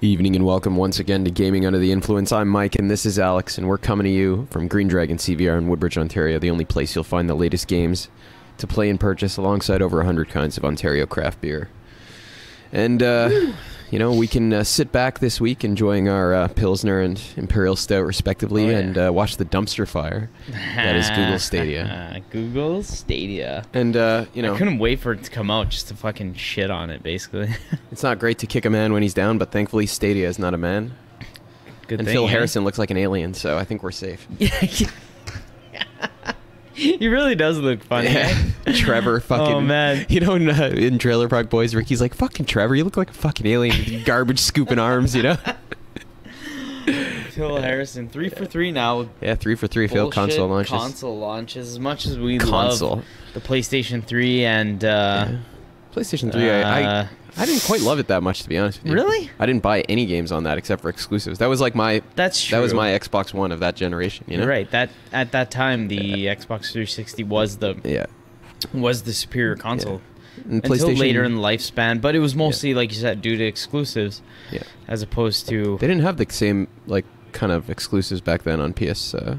Evening and welcome once again to Gaming Under the Influence. I'm Mike and this is Alex, and we're coming to you from Green Dragon CVR in Woodbridge, Ontario, the only place you'll find the latest games to play and purchase alongside over 100 kinds of Ontario craft beer. And, uh, you know, we can uh, sit back this week enjoying our uh, Pilsner and Imperial Stout, respectively, Oh, yeah. and uh, watch the dumpster fire. That is Google Stadia. Google Stadia. And, uh, you know, I couldn't wait for it to come out just to fucking shit on it, basically. it's not great to kick a man when he's down, but thankfully Stadia is not a man. Good and thing, Phil eh? Harrison looks like an alien, so I think we're safe. he really does look funny. eh? Trevor fucking. Oh, man. You know, in, uh, in Trailer Park Boys, Ricky's like, fucking Trevor, you look like a fucking alien with garbage scooping arms, you know? Phil Harrison, three for three now. Yeah, three for three bullshit console launches. Console launches. As much as we Console. love the PlayStation 3 and uh, Yeah. PlayStation 3, I, I, uh, I didn't quite love it that much, to be honest with you. Really? I didn't buy any games on that except for exclusives. That was like my. that's true. That was my Xbox One of that generation, you know? Right. That at that time the Xbox 360 was the Yeah. was the superior console. And until later in the lifespan. But it was mostly, like you said, due to exclusives, Yeah. as opposed to. They didn't have the same, like, kind of exclusives back then on PS. Uh,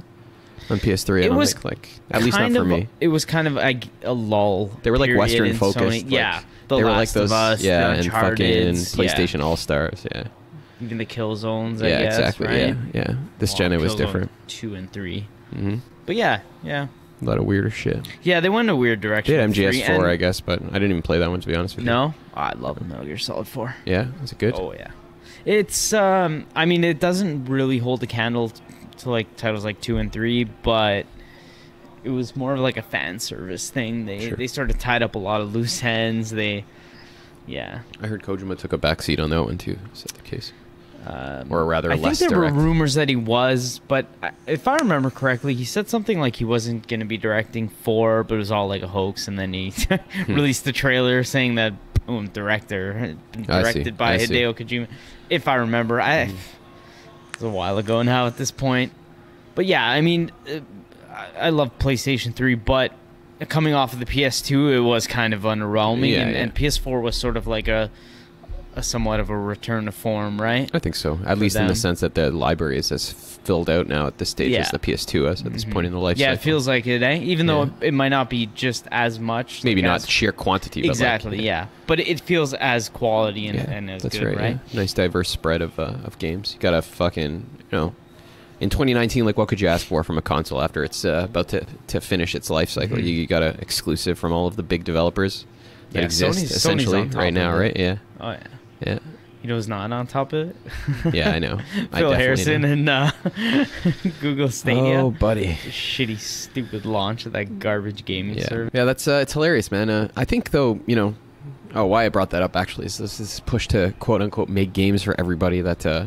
on PS3, I It don't was think, like, at least not for me. It was kind of a, a lull. They were like Western focused. Like, yeah, the they were like those, of Us, yeah, the and fucking Uncharted's, yeah. PlayStation All Stars, yeah, even the Killzones. I yeah, guess, exactly, right? yeah, yeah. This Well, gen it was different. Two and three, hmm but yeah, yeah, A lot of weirder shit. yeah. They went in a weird direction. Yeah, MGS4, I guess, but I didn't even play that one to be honest with you. No, oh, I love Metal Gear Solid Four. Yeah, was it good? Oh yeah, it's. um I mean, it doesn't really hold the candle to like titles like two and three, but it was more of like a fan service thing. They Sure. they sort of tied up a lot of loose ends. They, yeah. I heard Kojima took a backseat on that one too. Is that the case? Um, Or rather, I less think there direct. were rumors that he was, but I- if I remember correctly, he said something like he wasn't going to be directing four, but it was all like a hoax, and then he Hmm. released the trailer saying that boom, director directed by I see. Hideo Kojima. If I remember, I Hmm. it's a while ago now at this point, but yeah, I mean, uh, I, love PlayStation Three, but coming off of the PS2, it was kind of underwhelming, Yeah, and, yeah. and PS4 was sort of like a, a somewhat of a return to form, right? I think so. At For least in the sense that the library is as filled out now at this stage as the PS2 is at this Mhm. point in the life yeah, cycle. it feels like it, eh? Even though Yeah. it, it might not be just as much. maybe like not as- sheer quantity, but like, exactly, yeah. But it feels as quality and, Yeah, and as that's good, right. right? yeah. Nice diverse spread of uh, of games. You got a fucking you know. In 2019, like what could you ask for from a console after it's uh, about to, to finish its life cycle? Mhm. You, you got an exclusive from all of the big developers that Yeah, exist Sony's- Sony's essentially on top right now, right? Yeah, Oh yeah. yeah, You know who's not on top of it? yeah. I know. I Phil definitely Harrison know. and uh, Google Stadia. Oh, buddy. Shitty, stupid launch of that garbage gaming Yeah, service. yeah. That's uh, it's hilarious, man. Uh, I think though, you know, oh, why I brought that up actually is this is push to quote unquote make games for everybody that uh,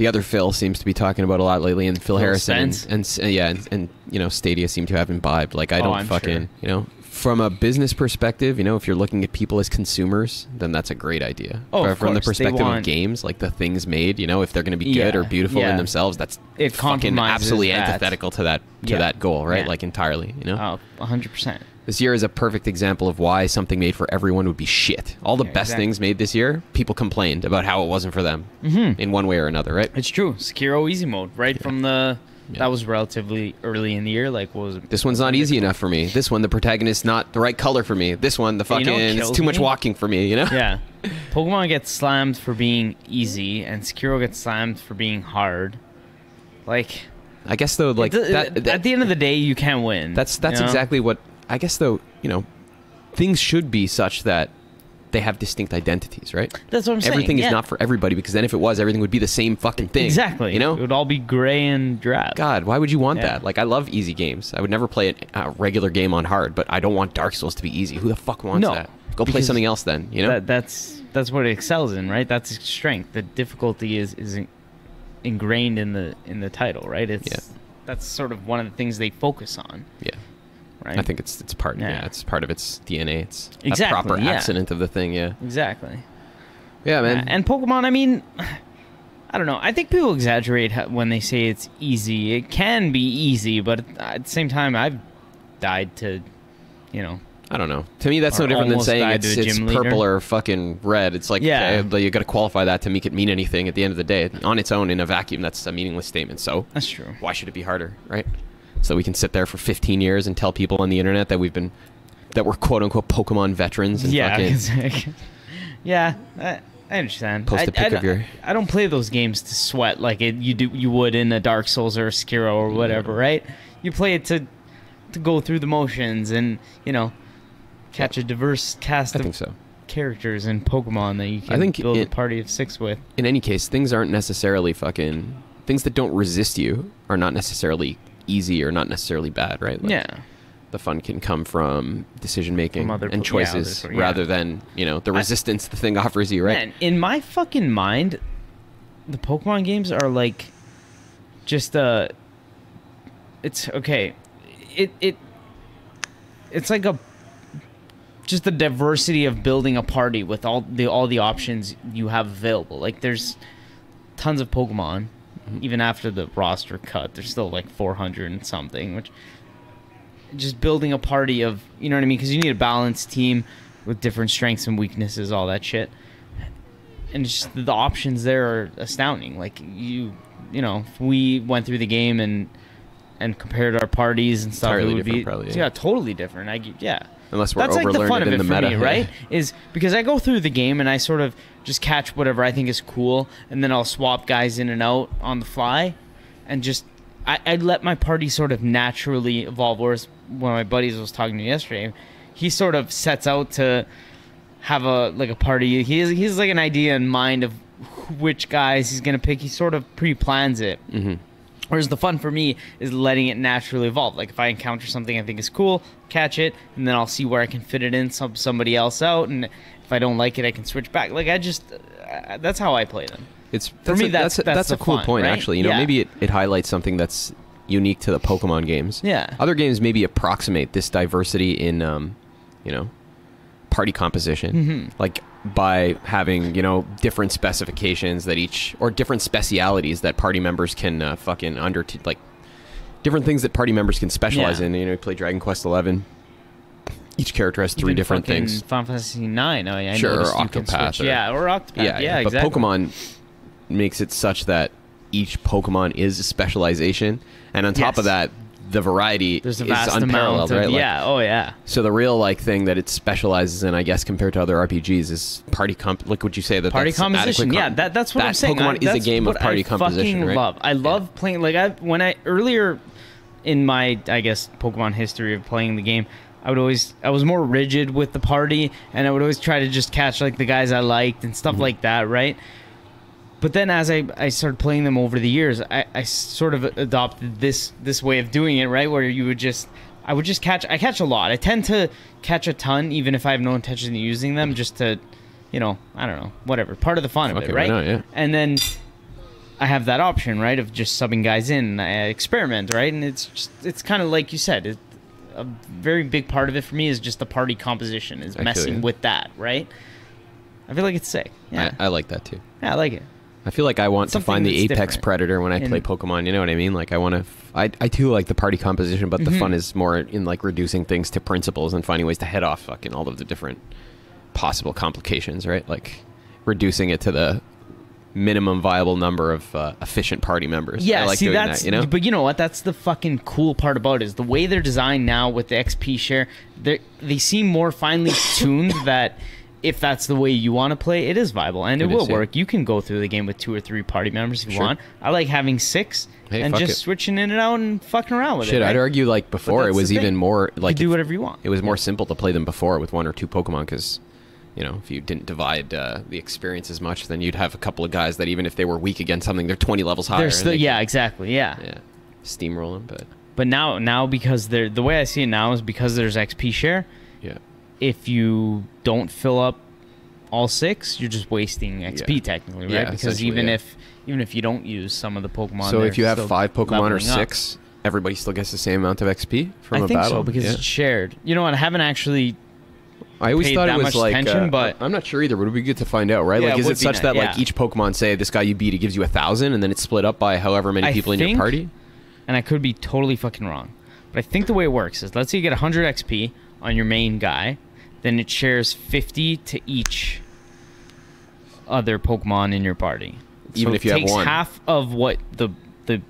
the other Phil seems to be talking about a lot lately, and Phil, Phil Harrison and, and uh, yeah, and, and you know, Stadia seem to have imbibed. Like I Oh, don't I'm fucking, sure. you know. From a business perspective, you know, if you're looking at people as consumers, then that's a great idea. Oh, But from the perspective of games, like the things made, you know, if they're going to be good Yeah, or beautiful in themselves, that's It fucking absolutely that. antithetical to that to Yeah. that goal, right? Yeah. Like entirely, you know. Oh, 100%. This year is a perfect example of why something made for everyone would be shit. All the Yeah, best exactly. things made this year, people complained about how it wasn't for them Mm-hmm. in one way or another, right? It's true. Sekiro Easy Mode, right from the. Yeah. That was relatively early in the year. Like, was it? This one's not easy enough for me. This one, the protagonist's not the right color for me. This one, the You fucking, know it's too much walking for me, you know? yeah. Pokemon gets slammed for being easy, and Sekiro gets slammed for being hard. Like, I guess though, like it- that, that- at the end of the day, you can't win. that's that's you know? exactly what I guess though. You know, things should be such that they have distinct identities, right? That's what I'm saying. Everything yeah. is not for everybody because then if it was, everything would be the same fucking thing. exactly. You know, it would all be gray and drab. God, why would you want Yeah. that? Like, I love easy games. I would never play a a regular game on hard, but I don't want Dark Souls to be easy. Who the fuck wants No, that? Go play something else then. You know? That, that's that's what it excels in, right? That's its strength. The difficulty is is in- ingrained in the in the title, right? It's Yeah. that's sort of one of the things they focus on, yeah, right? I think it's it's part. Yeah. Yeah. it's part of its DNA. It's a proper yeah. accident of the thing. Yeah, exactly. yeah, man. Yeah, and Pokemon, I mean, I don't know. I think people exaggerate when they say it's easy. It can be easy, but at the same time, I've died to, you know, I don't know. To me, that's no different than saying it's, it's leader. purple or fucking red. It's like, Yeah. okay, but you got to qualify that to make it mean anything at the end of the day. On its own, in a vacuum, that's a meaningless statement. So That's true. why should it be harder, right? So we can sit there for 15 years and tell people on the internet that we've been, that we're quote unquote Pokemon veterans and Yeah, fucking yeah, I, I understand. Post I, a pic I of don't- your- I don't play those games to sweat like it, you do. You would in a Dark Souls or a Sekiro or whatever, right? You play it to to go through the motions and you know catch a diverse cast I of think so. characters in Pokemon that you can think build a party of six with. In any case, things aren't necessarily fucking things that don't resist you are not necessarily easy or not necessarily bad, right? Like, yeah, the fun can come from decision making From and yeah, choices other- yeah. rather than you know the I- resistance the thing offers you, right? Man, in my fucking mind, the Pokemon games are like just uh it's okay. It it it's like a just the diversity of building a party with all the all the options you have available. Like there's tons of Pokemon Mm-hmm. even after the roster cut. There's still like 400 and something, which just building a party of, you know what I mean? Because you need a balanced team with different strengths and weaknesses, all that shit. And it's just the options there are astounding. Like you, you know, if we went through the game and and compared our parties and stuff, Entirely it would be probably, yeah. yeah. totally different. I yeah. Unless we're That's like the fun of in it the for meta, me, right? Is because I go through the game and I sort of just catch whatever I think is cool, and then I'll swap guys in and out on the fly, and just I, I let my party sort of naturally evolve. Whereas one of my buddies was talking to me yesterday, he sort of sets out to have a like a party. He has, he has like an idea in mind of which guys he's gonna pick. He sort of pre-plans it. Mhm. Whereas the fun for me is letting it naturally evolve. Like if I encounter something I think is cool, catch it, and then I'll see where I can fit it in, sub somebody else out, and if I don't like it, I can switch back. Like I just, uh, that's how I play them. It's that's me, a, that's- that's a, that's that's a cool fun, point right? actually. You know, Yeah. maybe it, it highlights something that's unique to the Pokemon games. Yeah. Other games maybe approximate this diversity in um, you know, party composition. Mhm. Like by having, you know, different specifications that each or different specialities that party members can uh, fucking under like different things that party members can specialize Yeah. in. You know, you play Dragon Quest 11. Each character has three Even different things. Final Fantasy Nine. I, I Sure, or Octopath or- yeah, or Octopath. Yeah, yeah, yeah, but. Pokemon makes it such that each Pokemon is a specialization, and on top Yes. of that, the variety There's a is unparalleled, amount of right? Like, yeah. Oh yeah. so the real like thing that it specializes in, I guess, compared to other RPGs, is party comp. Like, would you say that party that's composition. adequate Yeah, that, that's what that I'm saying. Pokemon I- is a game of party I composition, fucking right? Love. I love playing. Like I when I earlier in my I guess Pokemon history of playing the game, I would always I was more rigid with the party, and I would always try to just catch like the guys I liked and Mm-hmm. stuff like that, right? But then as I, I started playing them over the years, I, I sort of adopted this this way of doing it, right? Where you would just I would just catch I catch a lot. I tend to catch a ton even if I have no intention of using them just to you know, I don't know, whatever. Part of the fun of it, right? not, yeah. And then I have that option, right, of just subbing guys in and I experiment, right? And it's just it's kind of like you said, it, a very big part of it for me is just the party composition, is messing with that, right? I feel like it's sick. Yeah, I, I like that too. yeah I like it. I feel like I want to find the apex different. predator when I play Pokemon. You know what I mean? Like I want to. F- I I too like the party composition, but the Mhm. fun is more in like reducing things to principles and finding ways to head off fucking all of the different possible complications. Right? Like reducing it to the minimum viable number of uh, efficient party members. Yeah, I like see doing that's that. You know. but you know what? That's the fucking cool part about it is the way they're designed now with the XP share. They they seem more finely tuned that if that's the way you want to play, it is viable and it, It will is, yeah. work. You can go through the game with two or three party members if you Sure. want. I like having six Hey, and just it. switching in and out and fucking around with it. Shit, it. I'd argue like before it was even more You like do whatever you want. It was more simple to play them before with one or two Pokemon because, you know, if you didn't divide uh, the experience as much, then you'd have a couple of guys that even if they were weak against something, they're 20 levels higher. Still yeah, can- exactly. Yeah. yeah, steamroll them. But But now now because they're the way I see it now is because there's XP share. yeah, if you don't fill up all six, you're just wasting XP Yeah. technically, right? Yeah, because even yeah. if even if you don't use some of the Pokemon, so if you have five Pokemon or leveling up. six, everybody still gets the same amount of XP from I a think battle. so because it's shared. You know what? I haven't actually. I always thought it was like, uh, but- I'm not sure either. But it would be good to find out, right? Like, it is would it such nice, that like each Pokemon say this guy you beat, it gives you a thousand, and then it's split up by however many I people in your party? And I could be totally fucking wrong, but I think the way it works is let's say you get 100 XP, on your main guy, then it shares 50 to each other Pokemon in your party. Even So if you it have takes one. half of what the the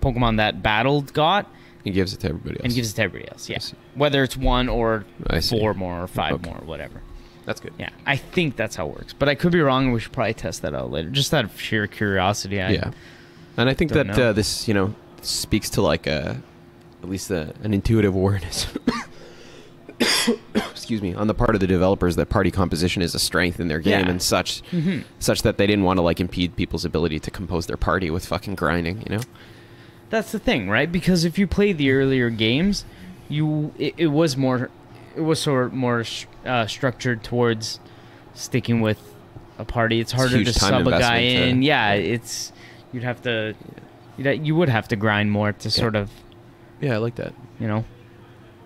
Pokemon that battled got He gives it to everybody else. and gives it to everybody else. Yeah, whether it's one or four more or five Okay. more, whatever. That's good. Yeah, I think that's how it works, but I could be wrong. and We should probably test that out later, just out of sheer curiosity. I, yeah, and I think that uh, this, you know, speaks to like a, at least a, an intuitive awareness. excuse me, on the part of the developers that party composition is a strength in their game Yeah. and such, Mhm. such that they didn't want to like impede people's ability to compose their party with fucking grinding. You know? That's the thing, right? Because if you play the earlier games, you it, it was more it was sort of more uh, structured towards sticking with a party. It's harder huge to sub a guy investment to- in. Yeah, it's you'd have to you would have to grind more to sort of Yeah, I like that. you know.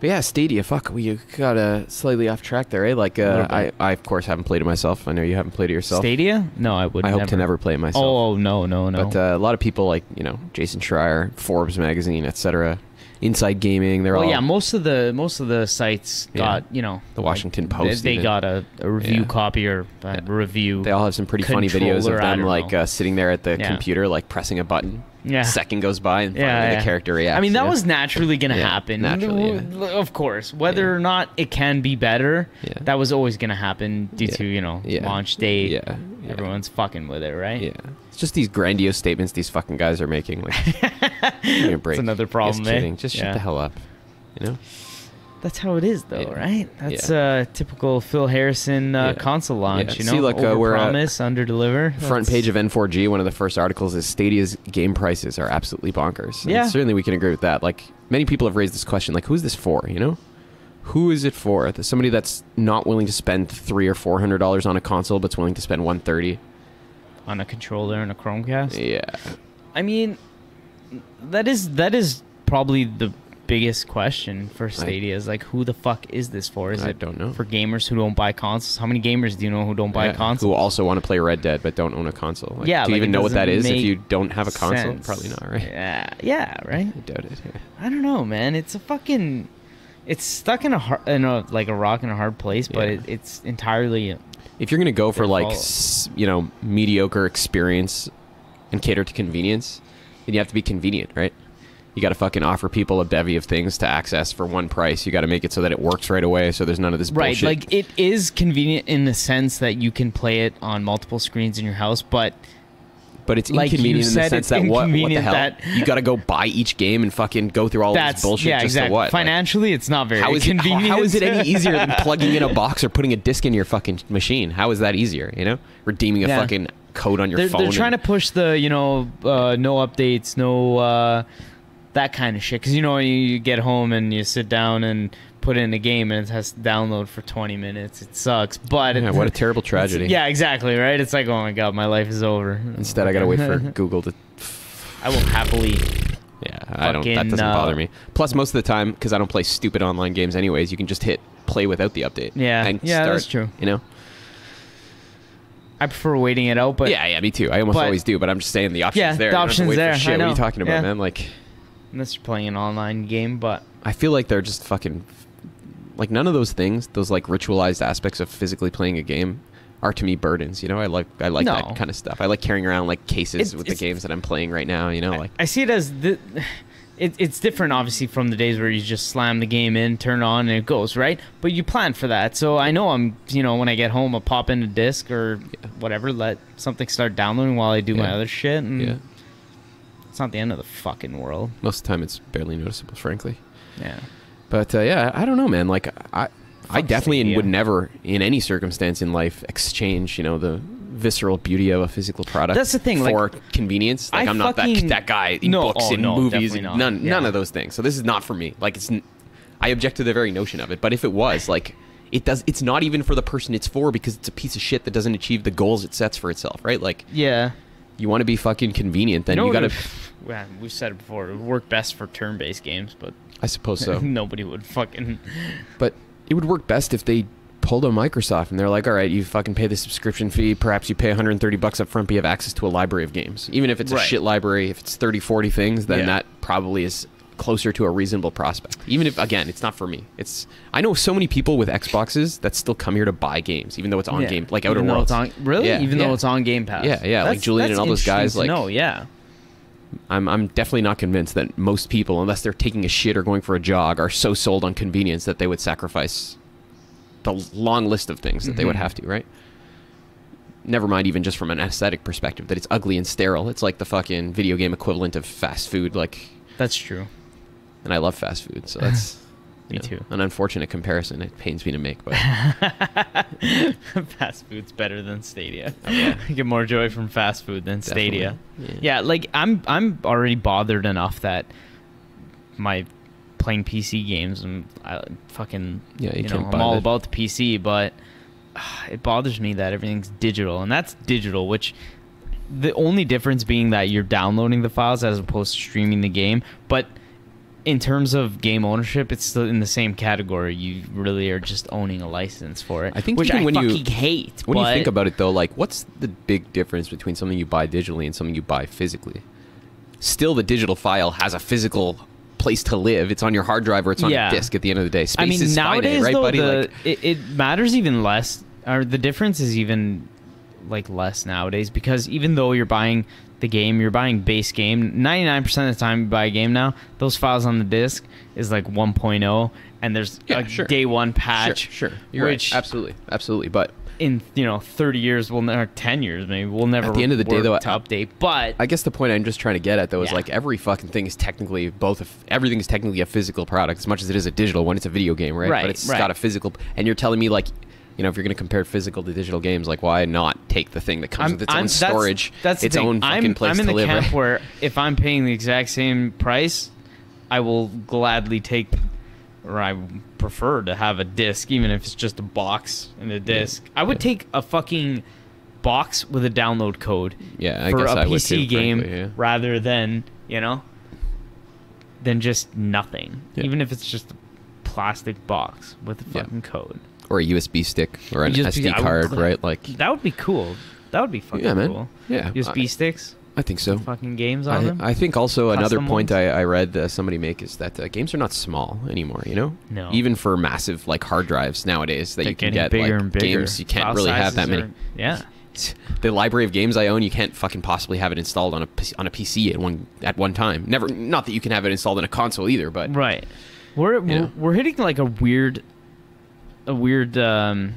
But yeah, Stadia. Fuck, we got uh, slightly off track there, eh? Like, uh, I. I of course haven't played it myself. I know you haven't played it yourself. Stadia? No, I would. I hope to never play it myself. Oh no no no. But uh, a lot of people like you know Jason Schreier, Forbes magazine, etc. Inside Gaming, they're well, all yeah, most of the most of the sites got you know The Washington they- Post They, even. got a, a review Yeah. copy or a review. they all have some pretty funny videos of Controller, I them don't like know. uh, sitting there at the Yeah. computer, like pressing a button. Yeah. Second goes by and finally yeah. the character reacts. I mean, that was naturally going to happen. naturally, Of course. Whether or not it can be better, that was always going to happen due to, you know, launch date. yeah. Everyone's fucking with it, right? Yeah, it's just these grandiose statements these fucking guys are making. Like, break. That's another problem, eh? kidding. Just shut the hell up. You know? That's how it is, though, Yeah. right? That's Yeah. uh, typical Phil Harrison uh, Yeah. console launch, you know? See, look, uh, we're, uh, promise, under deliver. Front page of N4G, one of the first articles is Stadia's game prices are absolutely bonkers. And Yeah. certainly we can agree with that. Like many people have raised this question, like who's this for? You know, who is it for? Somebody that's not willing to spend three or four hundred dollars on a console, but's willing to spend one thirty. on a controller and a Chromecast. Yeah, I mean, that is that is probably the biggest question for Stadia is like, who the fuck is this for? Is I it don't know. for gamers who don't buy consoles? How many gamers do you know who don't buy Yeah, consoles? Who also want to play Red Dead but don't own a console? Like, Yeah, do you like, even it know what that doesn't is if make you don't have a console? sense. Probably not, right? Yeah, yeah, right. I doubt it. yeah. I don't know, man. It's a fucking, it's stuck in a har- in a like a rock in a hard place, but Yeah. it, it's entirely If you're gonna go for Their like fault. s- you know mediocre experience and cater to convenience, then you have to be convenient, right? You got to fucking offer people a bevy of things to access for one price. You got to make it so that it works right away, so there's none of this right. bullshit. Like it is convenient in the sense that you can play it on multiple screens in your house, but but it's like inconvenient in the sense that what, what the hell? that- you got to go buy each game and fucking go through all that's this bullshit yeah, just exactly. to what? Like, Financially, it's not very how is it? How, convenient. how is it any easier than plugging in a box or putting a disc in your fucking machine? How is that easier? You know, redeeming a Yeah. fucking code on your they're, phone. they're trying to push the you know uh, no updates, no uh, that kind of shit. Because you know you, you get home and you sit down and put in a game and it has to download for 20 minutes. It sucks, but Yeah, what a terrible tragedy. Yeah, exactly. Right. It's like oh my god, my life is over. Instead, I gotta wait for Google to I will happily. Yeah, I don't. That doesn't uh, bother me. Plus, most of the time, because I don't play stupid online games anyways, you can just hit play without the update. Yeah, and yeah, start, that's true. You know. I prefer waiting it out, but yeah, yeah, me too. I almost but- always do, but I'm just saying the option's Yeah, there. the I don't have to option's there, I Shit. What are you talking about, Yeah. man? Like, unless you're playing an online game, but I feel like they're just fucking like none of those things, those like ritualized aspects of physically playing a game, are to me burdens. You know, I like I like No. that kind of stuff. I like carrying around like cases It's- with the games that I'm playing right now. You know, like I see it as the. It, it's different, obviously, from the days where you just slam the game in, turn on, and it goes right. But you plan for that, so I know I'm, you know, when I get home, I'll pop in a disc or whatever, let something start downloading while I do my other shit, and yeah. It's not the end of the fucking world. Most of the time, it's barely noticeable, frankly. Yeah, But uh, yeah, I don't know, man. Like I, I definitely Stadia. would never, in any circumstance in life, exchange you know the visceral beauty of a physical product. That's the thing, like, for convenience. Like I I'm not that that guy in No, books oh, and no, movies. and. None, Yeah. none of those things. So this is not for me. Like it's, I object to the very notion of it. But if it was, like, it does. It's not even for the person it's for because it's a piece of shit that doesn't achieve the goals it sets for itself. Right? Like yeah. You want to be fucking convenient, then know you gotta. would- well, we've said it before. It would work best for turn-based games, but I suppose so. nobody would fucking. But it would work best if they pulled a Microsoft and they're like, all right, you fucking pay the subscription fee. Perhaps you pay 130 bucks up front, but you have access to a library of games. Even if it's a shit library, if it's 30, 40 things, then Yeah. that probably is closer to a reasonable prospect. Even if again, it's not for me. It's I know so many people with Xboxes that still come here to buy games, even though it's on Yeah. game like Outer Even though Worlds. on, really? Yeah, Even yeah. though it's on Game Pass. Yeah, yeah, like Julian and all those guys, interesting to like- know, yeah. I'm I'm definitely not convinced that most people, unless they're taking a shit or going for a jog, are so sold on convenience that they would sacrifice the long list of things that they would Mhm. have to, right? Never mind, even just from an aesthetic perspective, that it's ugly and sterile. It's like the fucking video game equivalent of fast food. Like, That's true. And I love fast food, so that's Me know, too. An unfortunate comparison. It pains me to make, but fast food's better than Stadia. Oh, yeah. I get more joy from fast food than Stadia. Definitely. Yeah, like I'm I'm already bothered enough that my playing PC games and I fucking yeah, you, you know, I'm all the- about the PC, but uh, it bothers me that everything's digital, and that's digital, which the only difference being that you're downloading the files as opposed to streaming the game, but in terms of game ownership, it's still in the same category. You really are just owning a license for it. I think which I when you- fucking hate. When you think about it, though, like, what's the big difference between something you buy digitally and something you buy physically? Still, the digital file has a physical place to live. It's on your hard drive or it's on Yeah. a disk at the end of the day. Space I mean, is nowadays finite, right, though, buddy? the, like, it, it matters even less, or the difference is even like less nowadays because even though you're buying the game, you're buying base game. 99% of the time you buy a game now, those files on the disc is like 1.0, and there's Yeah, a sure. day one patch. sure, sure. You're which right. Absolutely, absolutely. But in you know 30 years, we'll never 10 years maybe we'll never. At the end of the day, though, to I- update. But I guess the point I'm just trying to get at, though, is Yeah. like every fucking thing is technically both. A, f- everything is technically a physical product as much as it is a digital one. It's a video game, right? Right, But it's right. got a physical. And you're telling me like. You know, if you're going to compare physical to digital games, like why not take the thing that comes with its own that's- storage, That's, its own fucking I'm, place I'm in to the live? camp right? where if I'm paying the exact same price, I will gladly take, or I prefer to have a disc, even if it's just a box and a disc. I would Yeah. take a fucking box with a download code Yeah, I for guess a I PC too, game frankly, yeah. rather than you know, than just nothing. Yeah. Even if it's just a plastic box with a Yeah. fucking code. Or a USB stick or an USB SD I would card, right? Like, That would be cool. That would be fucking yeah, man. cool. Yeah, USB I, sticks, I think so. fucking games on I, them. I think also another Custom point ones? I, I read uh, somebody make is that uh, games are not small anymore. You know, No. even for massive like hard drives nowadays that They're you can get bigger like and bigger. games you can't File really have that many. are- yeah. The library of games I own, you can't fucking possibly have it installed on a on a PC at one at one time. Never, not that you can have it installed in a console either, but Right. We're we're, know? we're hitting like a weird, a weird. um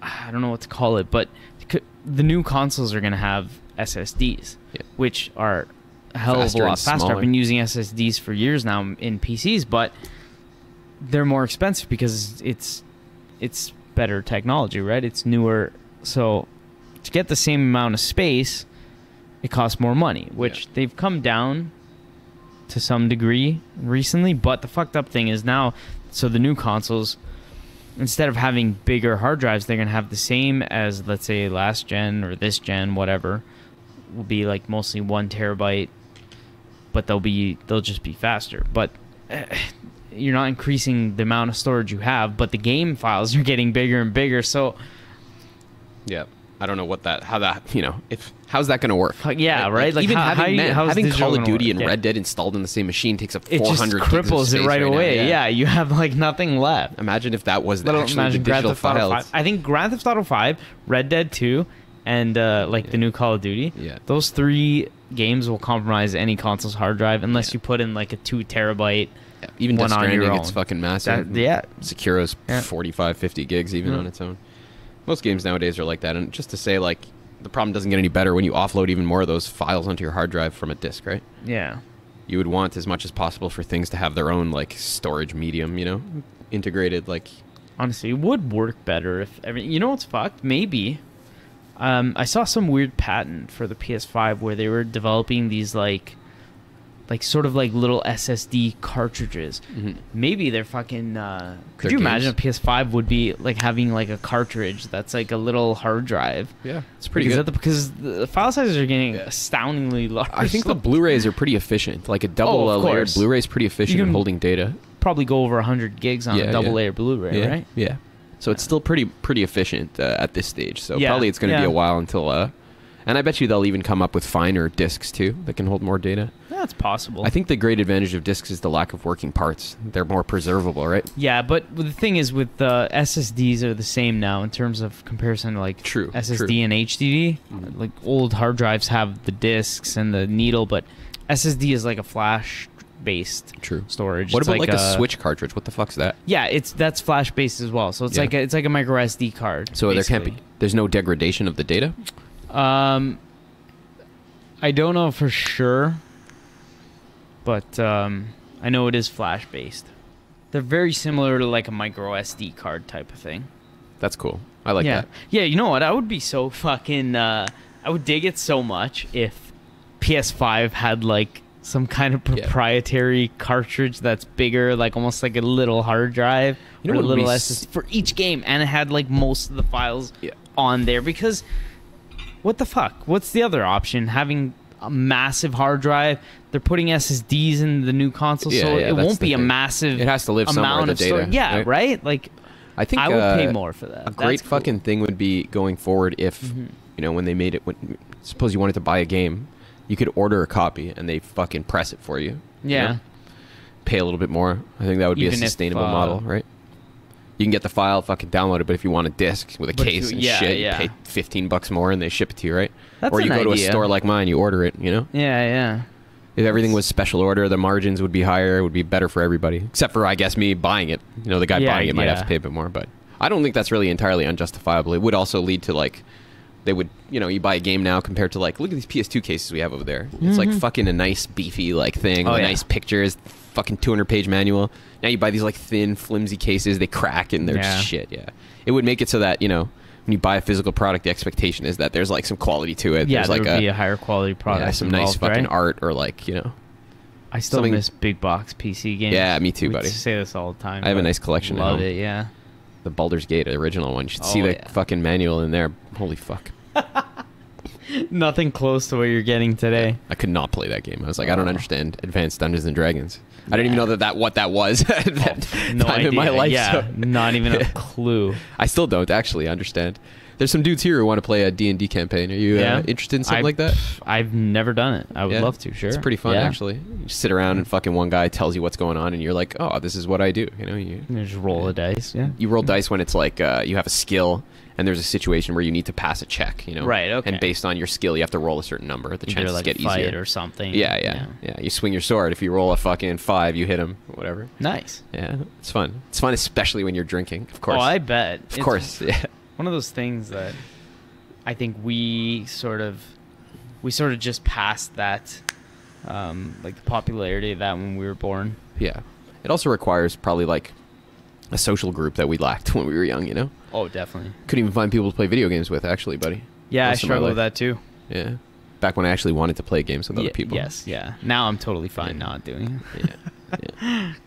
I don't know what to call it, but c- the new consoles are gonna have SSDs, Yeah. which are a hell Faster of a lot faster. smaller. I've been using SSDs for years now in PCs, but they're more expensive because it's it's better technology, right? It's newer, so to get the same amount of space, it costs more money, which Yeah. they've come down to some degree recently. But the fucked up thing is now, so the new consoles, instead of having bigger hard drives, they're gonna have the same as let's say last gen or this gen, whatever, will be like mostly one terabyte, but they'll be they'll just be faster. But eh, you're not increasing the amount of storage you have, but the game files are getting bigger and bigger. So yeah, I don't know what that how that you know if how's that going to work? Yeah, right? Like, even how- having how you- man, having Call of Duty work? and Yeah. Red Dead installed in the same machine takes up it just 400 gigs of cripples it right, now, away. yeah. you have like nothing left. Imagine if that was the, actually the imagine digital Theft Auto files. 5. I think Grand Theft Auto 5, Red Dead 2, and uh, like the new Call of Duty. Yeah. Those three games will compromise any console's hard drive unless Yeah. you put in like a two terabyte. Yeah, Even one Death on your Stranding, it's fucking massive. That, yeah, Sekiro's Yeah. 45, 50 gigs even Yeah. on its own. Most games nowadays are like that. And just to say, like, the problem doesn't get any better when you offload even more of those files onto your hard drive from a disk, right? yeah. You would want as much as possible for things to have their own, like, storage medium, you know? Integrated, like, Honestly, it would work better if every. You know what's fucked? Maybe. Um, I saw some weird patent for the PS5 where they were developing these like, like sort of like little SSD cartridges. mhm. Maybe they're fucking. Uh, could you imagine a? PS5 would be like having like a cartridge that's like a little hard drive? yeah, it's pretty because good. The, because the file sizes are getting Yeah. astoundingly large. I think the Blu-rays are pretty efficient. Like a double Oh, uh, layered. Blu-ray is pretty efficient in holding data. probably go over 100 gigs on Yeah, a double yeah. layer Blu-ray, right? Yeah. So it's still pretty pretty efficient uh, at this stage. So probably it's going to be a while until uh, And I bet you they'll even come up with finer discs too that can hold more data. That's possible. I think the great advantage of discs is the lack of working parts. They're more preservable, right? Yeah, but the thing is, with the SSDs are the same now in terms of comparison to like True, SSD true. and HDD. Like old hard drives have the discs and the needle, but SSD is like a flash based True. storage. What It's about like, a, Switch cartridge? What the fuck's that? Yeah, it's that's flash based as well. So it's Yeah. like a, it's like a micro SD card. So there can't be. There's no degradation of the data. Um, I don't know for sure, but um, I know it is flash based. They're very similar to like a micro SD card type of thing. That's cool. I like yeah, that. yeah. You know what? I would be so fucking. Uh, I would dig it so much if PS5 had like some kind of Yeah. proprietary cartridge that's bigger, like almost like a little hard drive You know or a what little s- for each game, and it had like most of the files Yeah. on there because what the fuck? What's the other option? Having a massive hard drive. They're putting SSDs in the new console, Yeah, so yeah, it won't be a massive. It has to live somewhere, amount the of storage. data, Yeah, right? right? Like I think I would pay uh, more for that. A great cool. fucking thing would be going forward if Mhm. you know when they made it. When, suppose you wanted to buy a game, you could order a copy and they fucking press it for you. you Yeah. know? Pay a little bit more. I think that would be Even a if, sustainable uh, model, right? You can get the file, fucking download it, but if you want a disc with a But case you- and yeah, shit, yeah. you pay fifteen bucks more and they ship it to you, right? That's or you go to a store like mine, you order it. You know, Yeah, yeah. if everything was special order, the margins would be higher. It would be better for everybody, except for I guess me buying it. You know, the guy Yeah, buying it might have to pay a bit more, but I don't think that's really entirely unjustifiable. It would also lead to like they would, you know, you buy a game now compared to like look at these PS2 cases we have over there. It's like Mhm. fucking a nice beefy like thing, Oh, nice pictures, fucking 200 page manual. Now you buy these like thin, flimsy cases, they crack and they're Yeah. shit. Yeah, it would make it so that you know. When you buy a physical product, the expectation is that there's like some quality to it. Yeah, there's there like would a, be a higher quality product. yeah, some nice involved, fucking right? art or like you know. I still something- miss big box PC games. Yeah, me too, we buddy. say this all the time. I have a nice collection Love it. Yeah. the Baldur's Gate original one. You should see Oh, the yeah. fucking manual in there. Holy fuck. Nothing close to what you're getting today. I could not play that game. I was like, I don't Oh. understand Advanced Dungeons and Dragons. I didn't even know that, that what that was at that No time idea. in my life. Yeah, so- not even a clue. I still don't actually understand. There's some dudes here who want to play a D&D campaign. Are you Yeah. uh, interested in something I- like that? I've never done it. I would Yeah. love to. Sure. It's pretty fun Yeah. actually. You just sit around and fucking one guy tells you what's going on and you're like, "Oh, this is what I do." You know, you You just roll the dice. Yeah. you roll dice when it's like uh, you have a skill and there's a situation where you need to pass a check, you know. Right, okay. And based on your skill, you have to roll a certain number. The chances like get easier. or something. Yeah, yeah, yeah, You swing your sword. If you roll a fucking five, you hit him. Whatever. Nice. Yeah, it's fun. It's fun, especially when you're drinking. Of course. Oh, I bet. of It's course. Yeah. One of those things that I think we sort of we sort of just passed that um, like the popularity of that when we were born. Yeah. It also requires probably like a social group that we lacked when we were young. You know, Oh, definitely. couldn't even find people to play video games with. Actually, buddy. Yeah, I Most my struggle with that too. Yeah. Back when I actually wanted to play games with other Ye- people. Yes, yeah. Now I'm totally fine Yeah. not doing it. Yeah. yeah.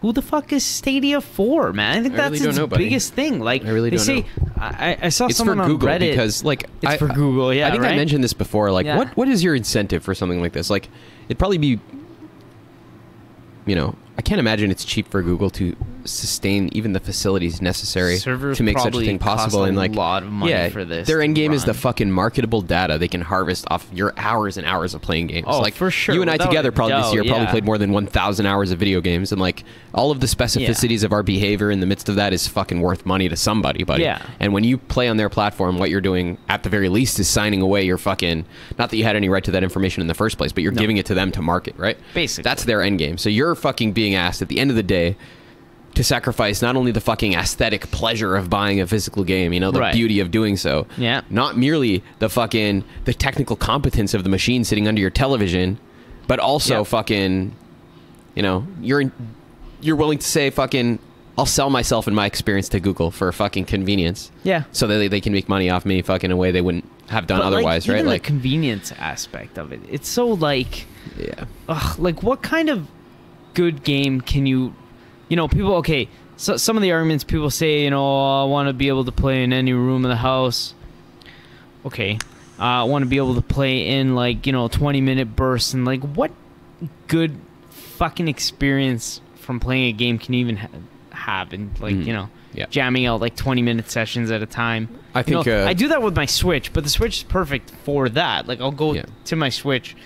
Who the fuck is Stadia for, man? I think I that's really its know, biggest thing. Like I really don't say, know. I, I saw It's for someone on Google Reddit because like it's I, for Google. Yeah, I think I mentioned this before. Like, Yeah. what what is your incentive for something like this? Like, it'd probably be, you know, I can't imagine it's cheap for Google to sustain even the facilities necessary Servers to make such a thing possible. and like, a lot of money yeah, for this Their end game is the fucking marketable data they can harvest off your hours and hours of playing games. Oh, like for sure, You and I without together probably this doubt, year probably yeah. played more than one thousand hours of video games, and like all of the specificities of our behavior in the midst of that is fucking worth money to somebody, buddy. Yeah. And when you play on their platform, what you're doing at the very least is signing away your fucking. Not that you had any right to that information in the first place, but you're No. giving it to them to market, right? Basically. That's their end game. So you're fucking being asked at the end of the day to sacrifice not only the fucking aesthetic pleasure of buying a physical game, you know, the Right. beauty of doing so. Yeah. Not merely the fucking the technical competence of the machine sitting under your television, but also Yep. fucking you know, you're you're willing to say fucking I'll sell myself and my experience to Google for fucking convenience. Yeah. So that they, they can make money off me fucking in a way they wouldn't have done But, like, otherwise, right? even Like the convenience aspect of it. It's so like, yeah. ugh, like what kind of good game can you, you know, people. Okay, so some of the arguments people say, you know, I want to be able to play in any room of the house. Okay, uh, I want to be able to play in like you know 20 minute bursts and like what good fucking experience from playing a game can you even ha- have and like Mhm. you know Yeah. jamming out like 20 minute sessions at a time. I You think, know, uh, I do that with my Switch, but the Switch is perfect for that. Like I'll go Yeah. to my Switch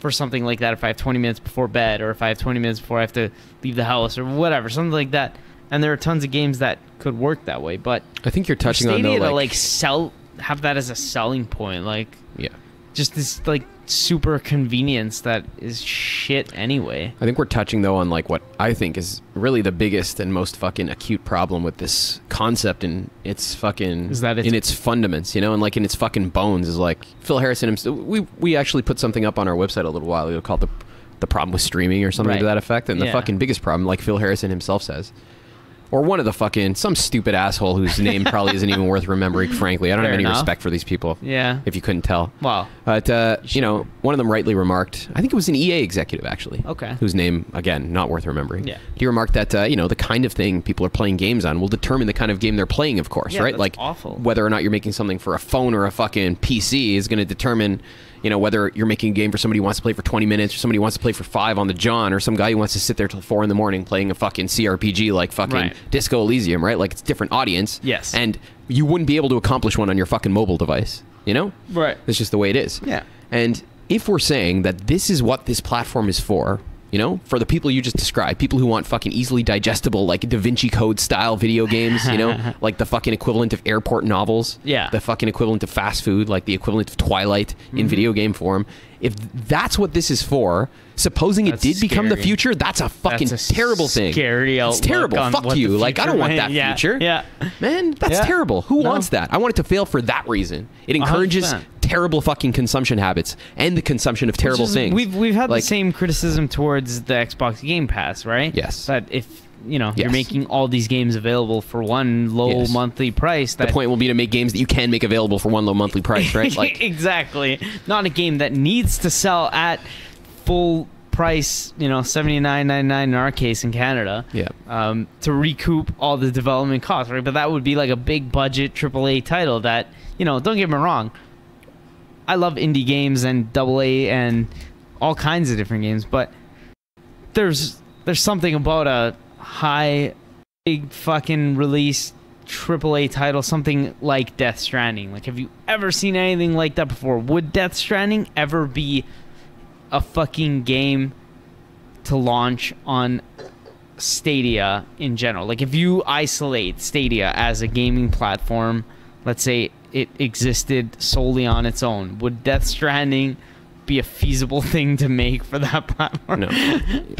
for something like that if I have 20 minutes before bed or if I have 20 minutes before I have to leave the house or whatever, something like that. And there are tons of games that could work that way, but I think you're touching on Stadia though, to like, like sell have that as a selling point, like yeah. just this like super convenience that is shit anyway. I think we're touching though on like what I think is really the biggest and most fucking acute problem with this concept and its fucking Is that it's- in its fundaments, you know, and like in its fucking bones is like Phil Harrison himself. We we actually put something up on our website a little while ago called the the problem with streaming or something to that effect, and the fucking biggest problem, like Phil Harrison himself says. Or one of the fucking some stupid asshole whose name probably isn't even worth remembering. Frankly, I don't Fair have any enough. respect for these people. Yeah. If you couldn't tell, Wow. but uh, you know, one of them rightly remarked. I think it was an EA executive actually. Okay. Whose name again not worth remembering. Yeah. He remarked that uh, you know the kind of thing people are playing games on will determine the kind of game they're playing. Of course, Yeah, right? like awful. whether or not you're making something for a phone or a fucking PC is going to determine. You know whether you're making a game for somebody who wants to play for 20 minutes, or somebody who wants to play for five on the John, or some guy who wants to sit there till four in the morning playing a fucking CRPG like fucking Right. Disco Elysium, right? Like it's a different audience. Yes. And you wouldn't be able to accomplish one on your fucking mobile device. You know? Right. It's just the way it is. Yeah. And if we're saying that this is what this platform is for, you know, for the people you just described, people who want fucking easily digestible, like Da Vinci Code style video games, you know, like the fucking equivalent of airport novels, Yeah. the fucking equivalent of fast food, like the equivalent of Twilight in mm-hmm. video game form. If that's what this is for, supposing That's it did become the future, that's a fucking That's a terrible thing. Scary It's terrible. Fuck you. Like I don't want that yeah, future. Yeah. Man, that's Yeah. terrible. Who No. wants that? I want it to fail for that reason. It encourages 100%. terrible fucking consumption habits and the consumption of terrible is- things. We've we've had Like- the same criticism towards the Xbox Game Pass, right? Yes. That if you know you're making all these games available for one low Yes. monthly price, The point will be to make games that you can make available for one low monthly price, right? Like, exactly, not a game that needs to sell at full price. You know, seventy nine ninety nine in our case in Canada. yeah, um, to recoup all the development costs, right? But that would be like a big budget AAA title that, you know, don't get me wrong. I love indie games and AA and all kinds of different games, but there's there's something about a high, big fucking release AAA title, something like Death Stranding. Like, have you ever seen anything like that before? Would Death Stranding ever be a fucking game to launch on Stadia in general. Like if you isolate Stadia as a gaming platform, let's say it existed solely on its own, would Death Stranding be a feasible thing to make for that platform? no,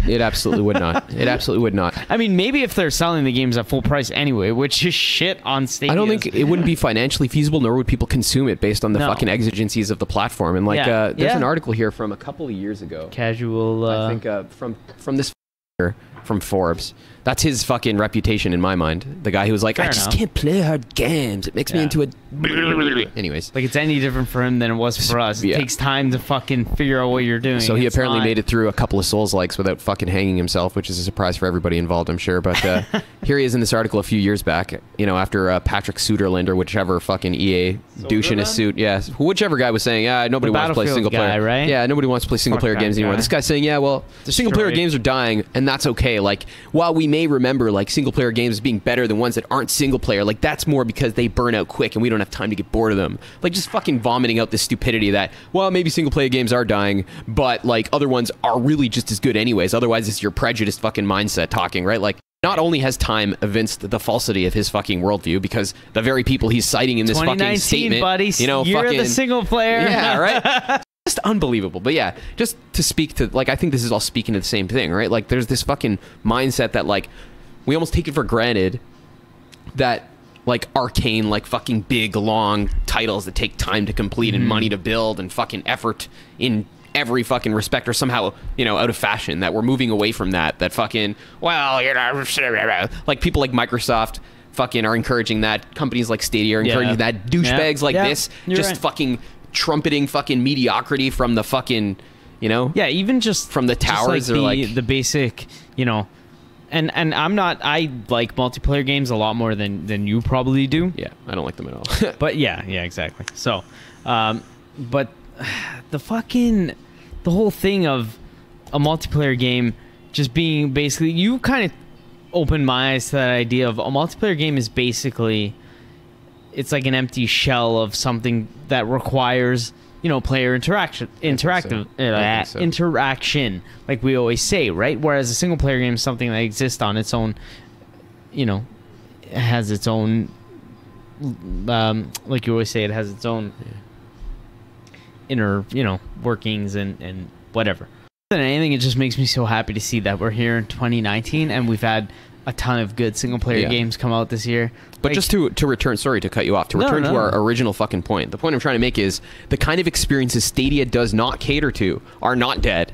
it absolutely would not. It absolutely would not. I mean, maybe if they're selling the games at full price anyway, which is shit on Stadia. I don't think it wouldn't be financially feasible, nor would people consume it based on the No. fucking exigencies of the platform. And like, Yeah. uh, there's Yeah. an article here from a couple of years ago. casual. Uh, I think uh, from from this f- from Forbes. That's his fucking reputation in my mind. The guy who was like, Fair I just can't play hard games. It makes me into a. Anyways, like it's any different for him than it was for us. It Yeah. takes time to fucking figure out what you're doing. So he It's apparently not- made it through a couple of Souls likes without fucking hanging himself, which is a surprise for everybody involved, I'm sure. But uh, here he is in this article a few years back. You know, after uh, Patrick Soderlund or whichever fucking EA douche in his Soderlund? suit, yeah, whichever guy was saying, yeah, nobody The wants to play single player, right? Yeah, nobody wants to play single Fuck player games anymore. This guy's saying, yeah, well, the single player games are dying, and that's okay. Like, while we may remember like single player games being better than ones that aren't single player, like that's more because they burn out quick and we don't have time to get bored of them. Like just fucking vomiting out this stupidity that well maybe single player games are dying, but like other ones are really just as good anyways. Otherwise, it's your prejudiced fucking mindset talking, right? Like. Not only has time evinced the falsity of his fucking worldview, because the very people he's citing in this fucking 2019, statement, buddy. you know, you're fucking, the single player. yeah, right. just unbelievable. But yeah, just to speak to like I think this is all speaking to the same thing, right? Like there's this fucking mindset that like we almost take it for granted that like arcane like fucking big long titles that take time to complete and mm-hmm. money to build and fucking effort in every fucking respect are somehow you know out of fashion that we're moving away from that that fucking well you know like people like microsoft fucking are encouraging that companies like stadia are Yeah. encouraging that douchebags Yeah. like Yeah, this you're just right. fucking trumpeting fucking mediocrity from the fucking you know Yeah, even just From the towers like or, the, like- the basic, you know, and and I'm not. I like multiplayer games a lot more than than you probably do. yeah i don't like them at all But yeah, yeah, exactly. So, um, but the fucking the whole thing of a multiplayer game just being basically you kind of opened my eyes to that idea of a multiplayer game is basically it's like an empty shell of something that requires you know player interaction interactive. Uh, so. interaction like we always say right whereas a single player game is something that exists on its own you know has its own um, like you always say it has its own inner you know workings and and whatever than anything it just makes me so happy to see that we're here in 2019 and we've had a ton of good single player Yeah. games come out this year But Like, just to to return, sorry to cut you off. To No, return no. to our original fucking point. The point I'm trying to make is the kind of experiences Stadia does not cater to are not dead.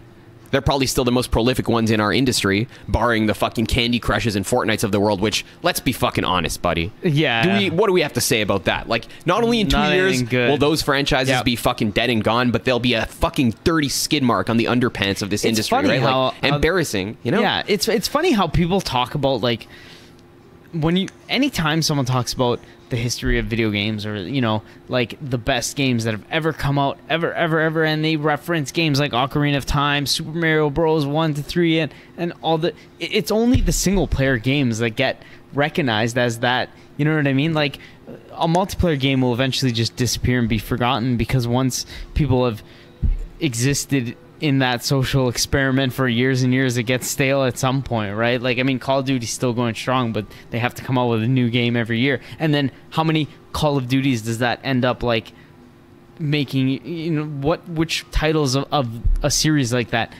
They're probably still the most prolific ones in our industry, barring the fucking Candy Crushes and Fortnites of the world. Which, let's be fucking honest, buddy. Yeah. Do we? What do we have to say about that? Like, not only in two Not years will those franchises Yep. be fucking dead and gone, but there'll be a fucking thirty skid mark on the underpants of this It's industry, funny right? how- like, how- um, embarrassing. You know? Yeah, it's it's funny how people talk about like when you anytime someone talks about the history of video games or you know like the best games that have ever come out ever ever ever and they reference games like Ocarina of Time, Super Mario Bros 1 to 3 and and all the it's only the single player games that get recognized as that, you know what I mean? Like a multiplayer game will eventually just disappear and be forgotten because once people have existed in that social experiment for years and years it gets stale at some point right? Like i mean call of duty's still going strong but they have to come out with a new game every year. And then how many call of duties does that end up like making you know what which titles of, of a series like that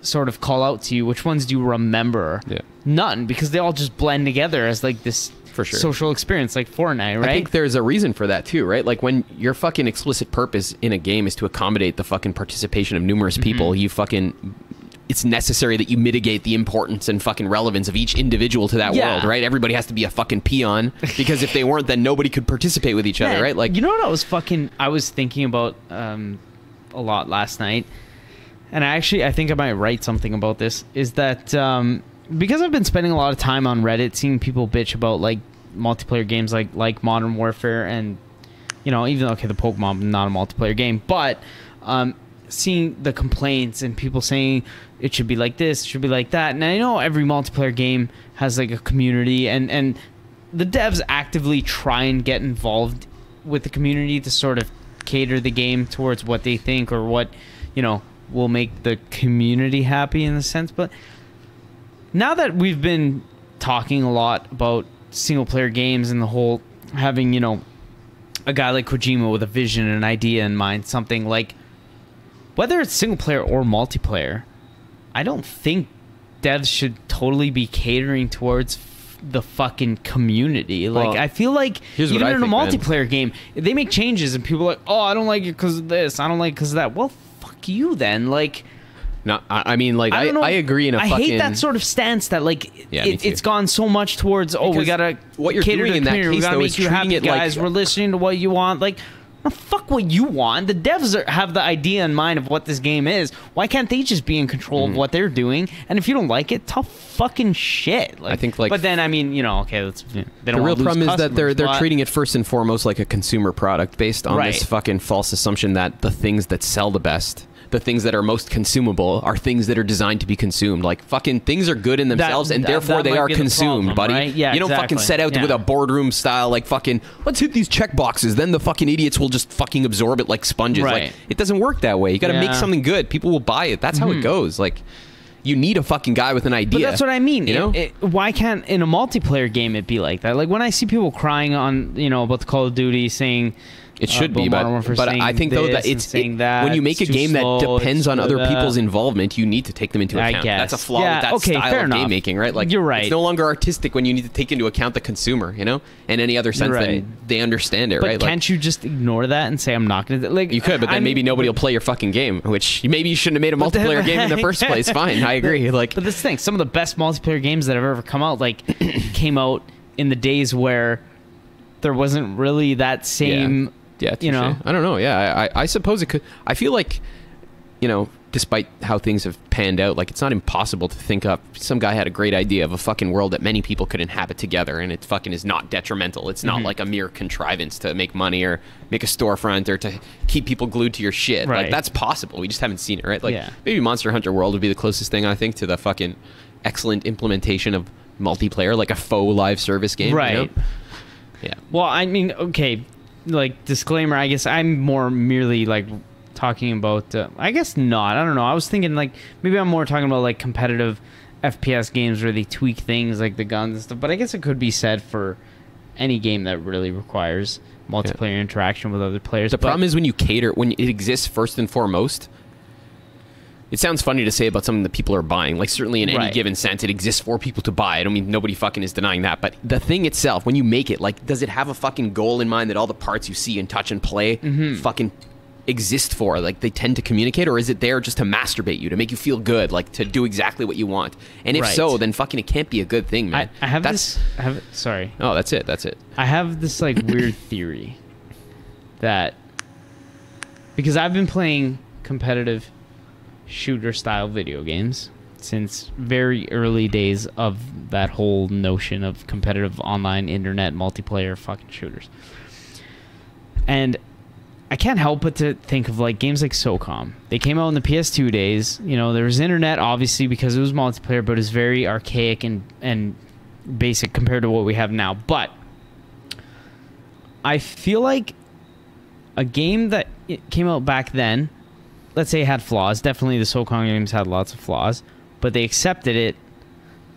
sort of call out to you? Which ones do you remember? Yeah. none because they all just blend together as like this For sure. social experience like fortnite right I think there's a reason for that too, right? Like when your fucking explicit purpose in a game is to accommodate the fucking participation of numerous Mm-hmm. people, you fucking it's necessary that you mitigate the importance and fucking relevance of each individual to that Yeah. world, right? Everybody has to be a fucking peon because if they weren't, then nobody could participate with each other, right? Like you know what I was fucking I was thinking about um a lot last night. And I actually I think I might write something about this is that um because I've been spending a lot of time on Reddit seeing people bitch about like multiplayer games like like Modern Warfare and you know, even though okay the Pokemon not a multiplayer game, but um seeing the complaints and people saying it should be like this, should be like that. And I know every multiplayer game has like a community and and the devs actively try and get involved with the community to sort of cater the game towards what they think or what you know will make the community happy in a sense but now that we've been talking a lot about single player games and the whole having you know a guy like Kojima with a vision and an idea in mind something like whether it's single player or multiplayer I don't think devs should totally be catering towards the fucking community. Like Well, I feel like even I in a think, man. multiplayer game, they make changes and people are like, "Oh, I don't like it because of this. I don't like because of that." Well, fuck you then. Like no, I, I mean, like I I, know. I agree in a I fucking. hate that sort of stance that like Yeah, it, it's gone so much towards oh we gotta what you're cater doing to in that community. we gotta though, make you happy it like- guys. We're listening to what you want. Like fuck what you want. The devs are, have the idea in mind of what this game is. Why can't they just be in control Mm-hmm. of what they're doing? And if you don't like it, tough fucking shit. Like, I think, like- but then I mean, you know, okay, let's. They don't the real problem is that they're they're but- treating it first and foremost like a consumer product based on Right. this fucking false assumption that the things that sell the best the things that are most consumable are things that are designed to be consumed like fucking things are good in themselves and that- therefore that they are be the consumed problem, buddy right? Yeah, you don't fucking set out Yeah. with a boardroom style like fucking let's hit these check boxes then the fucking idiots will just fucking absorb it like sponges Right. like it doesn't work that way you got to make Yeah. Mm-hmm. something good people will buy it that's how it goes like you need a fucking guy with an idea But that's what I mean. you know It- it- why can't in a multiplayer game it be like that? Like when I see people crying on, you know, about the Call of Duty saying It should uh, be, but, but I think though that it's it- that when you make a game slow, that depends on other blah. people's involvement, you need to take them into I account. That's a flaw Yeah, with that okay, style of enough. game making, right? Like You're right. It's no longer artistic when you need to take into account the consumer, you know, and any other sense right. then they understand it, But right? Can't you just ignore that and say I'm not gonna like? you could, but then I'm- maybe nobody will play your fucking game, which maybe you shouldn't have made a multiplayer game in the first place. Fine, I agree. Like, But this thing, some of the best multiplayer games that have ever come out, like, came out in the days where there wasn't really that same. Yeah, you know. I don't know. Yeah, I, I, suppose it could. I feel like, you know, despite how things have panned out, like it's not impossible to think up. Some guy had a great idea of a fucking world that many people could inhabit together, and it fucking is not detrimental. It's not mm-hmm. like a mere contrivance to make money or make a storefront or to keep people glued to your shit. Right. Like that's possible. We just haven't seen it, right? Like Yeah. maybe Monster Hunter World would be the closest thing I think to the fucking excellent implementation of multiplayer, like a faux live service game. you know? Right. Yeah. Well, I mean, okay, like disclaimer. I guess I'm more merely like talking about. Uh, I guess not. I don't know. I was thinking like maybe I'm more talking about like competitive FPS games where they tweak things like the guns and stuff. But I guess it could be said for any game that really requires multiplayer interaction with other players. The But- problem is when you cater, when it exists first and foremost. It sounds funny to say about something that people are buying. Like certainly in any Right. given sense, it exists for people to buy. I don't mean nobody fucking is denying that. But the thing itself, when you make it, like, does it have a fucking goal in mind that all the parts you see and touch and play Mm-hmm. fucking exist for? Like they tend to communicate, or is it there just to masturbate you, to make you feel good, like to do exactly what you want? And if Right. so, then fucking it can't be a good thing, man. I, I have That's, this. I have sorry. Oh, that's it. That's it. I have this like weird theory that because I've been playing competitive shooter style video games since very early days of that whole notion of competitive online internet multiplayer fucking shooters. And I can't help but to think of like games like SOCOM. They came out in the PS2 days. You know, there was internet obviously because it was multiplayer, but it's very archaic and and basic compared to what we have now. But I feel like a game that came out back then, let's say it had flaws. Definitely the SOCOM games had lots of flaws, but they accepted it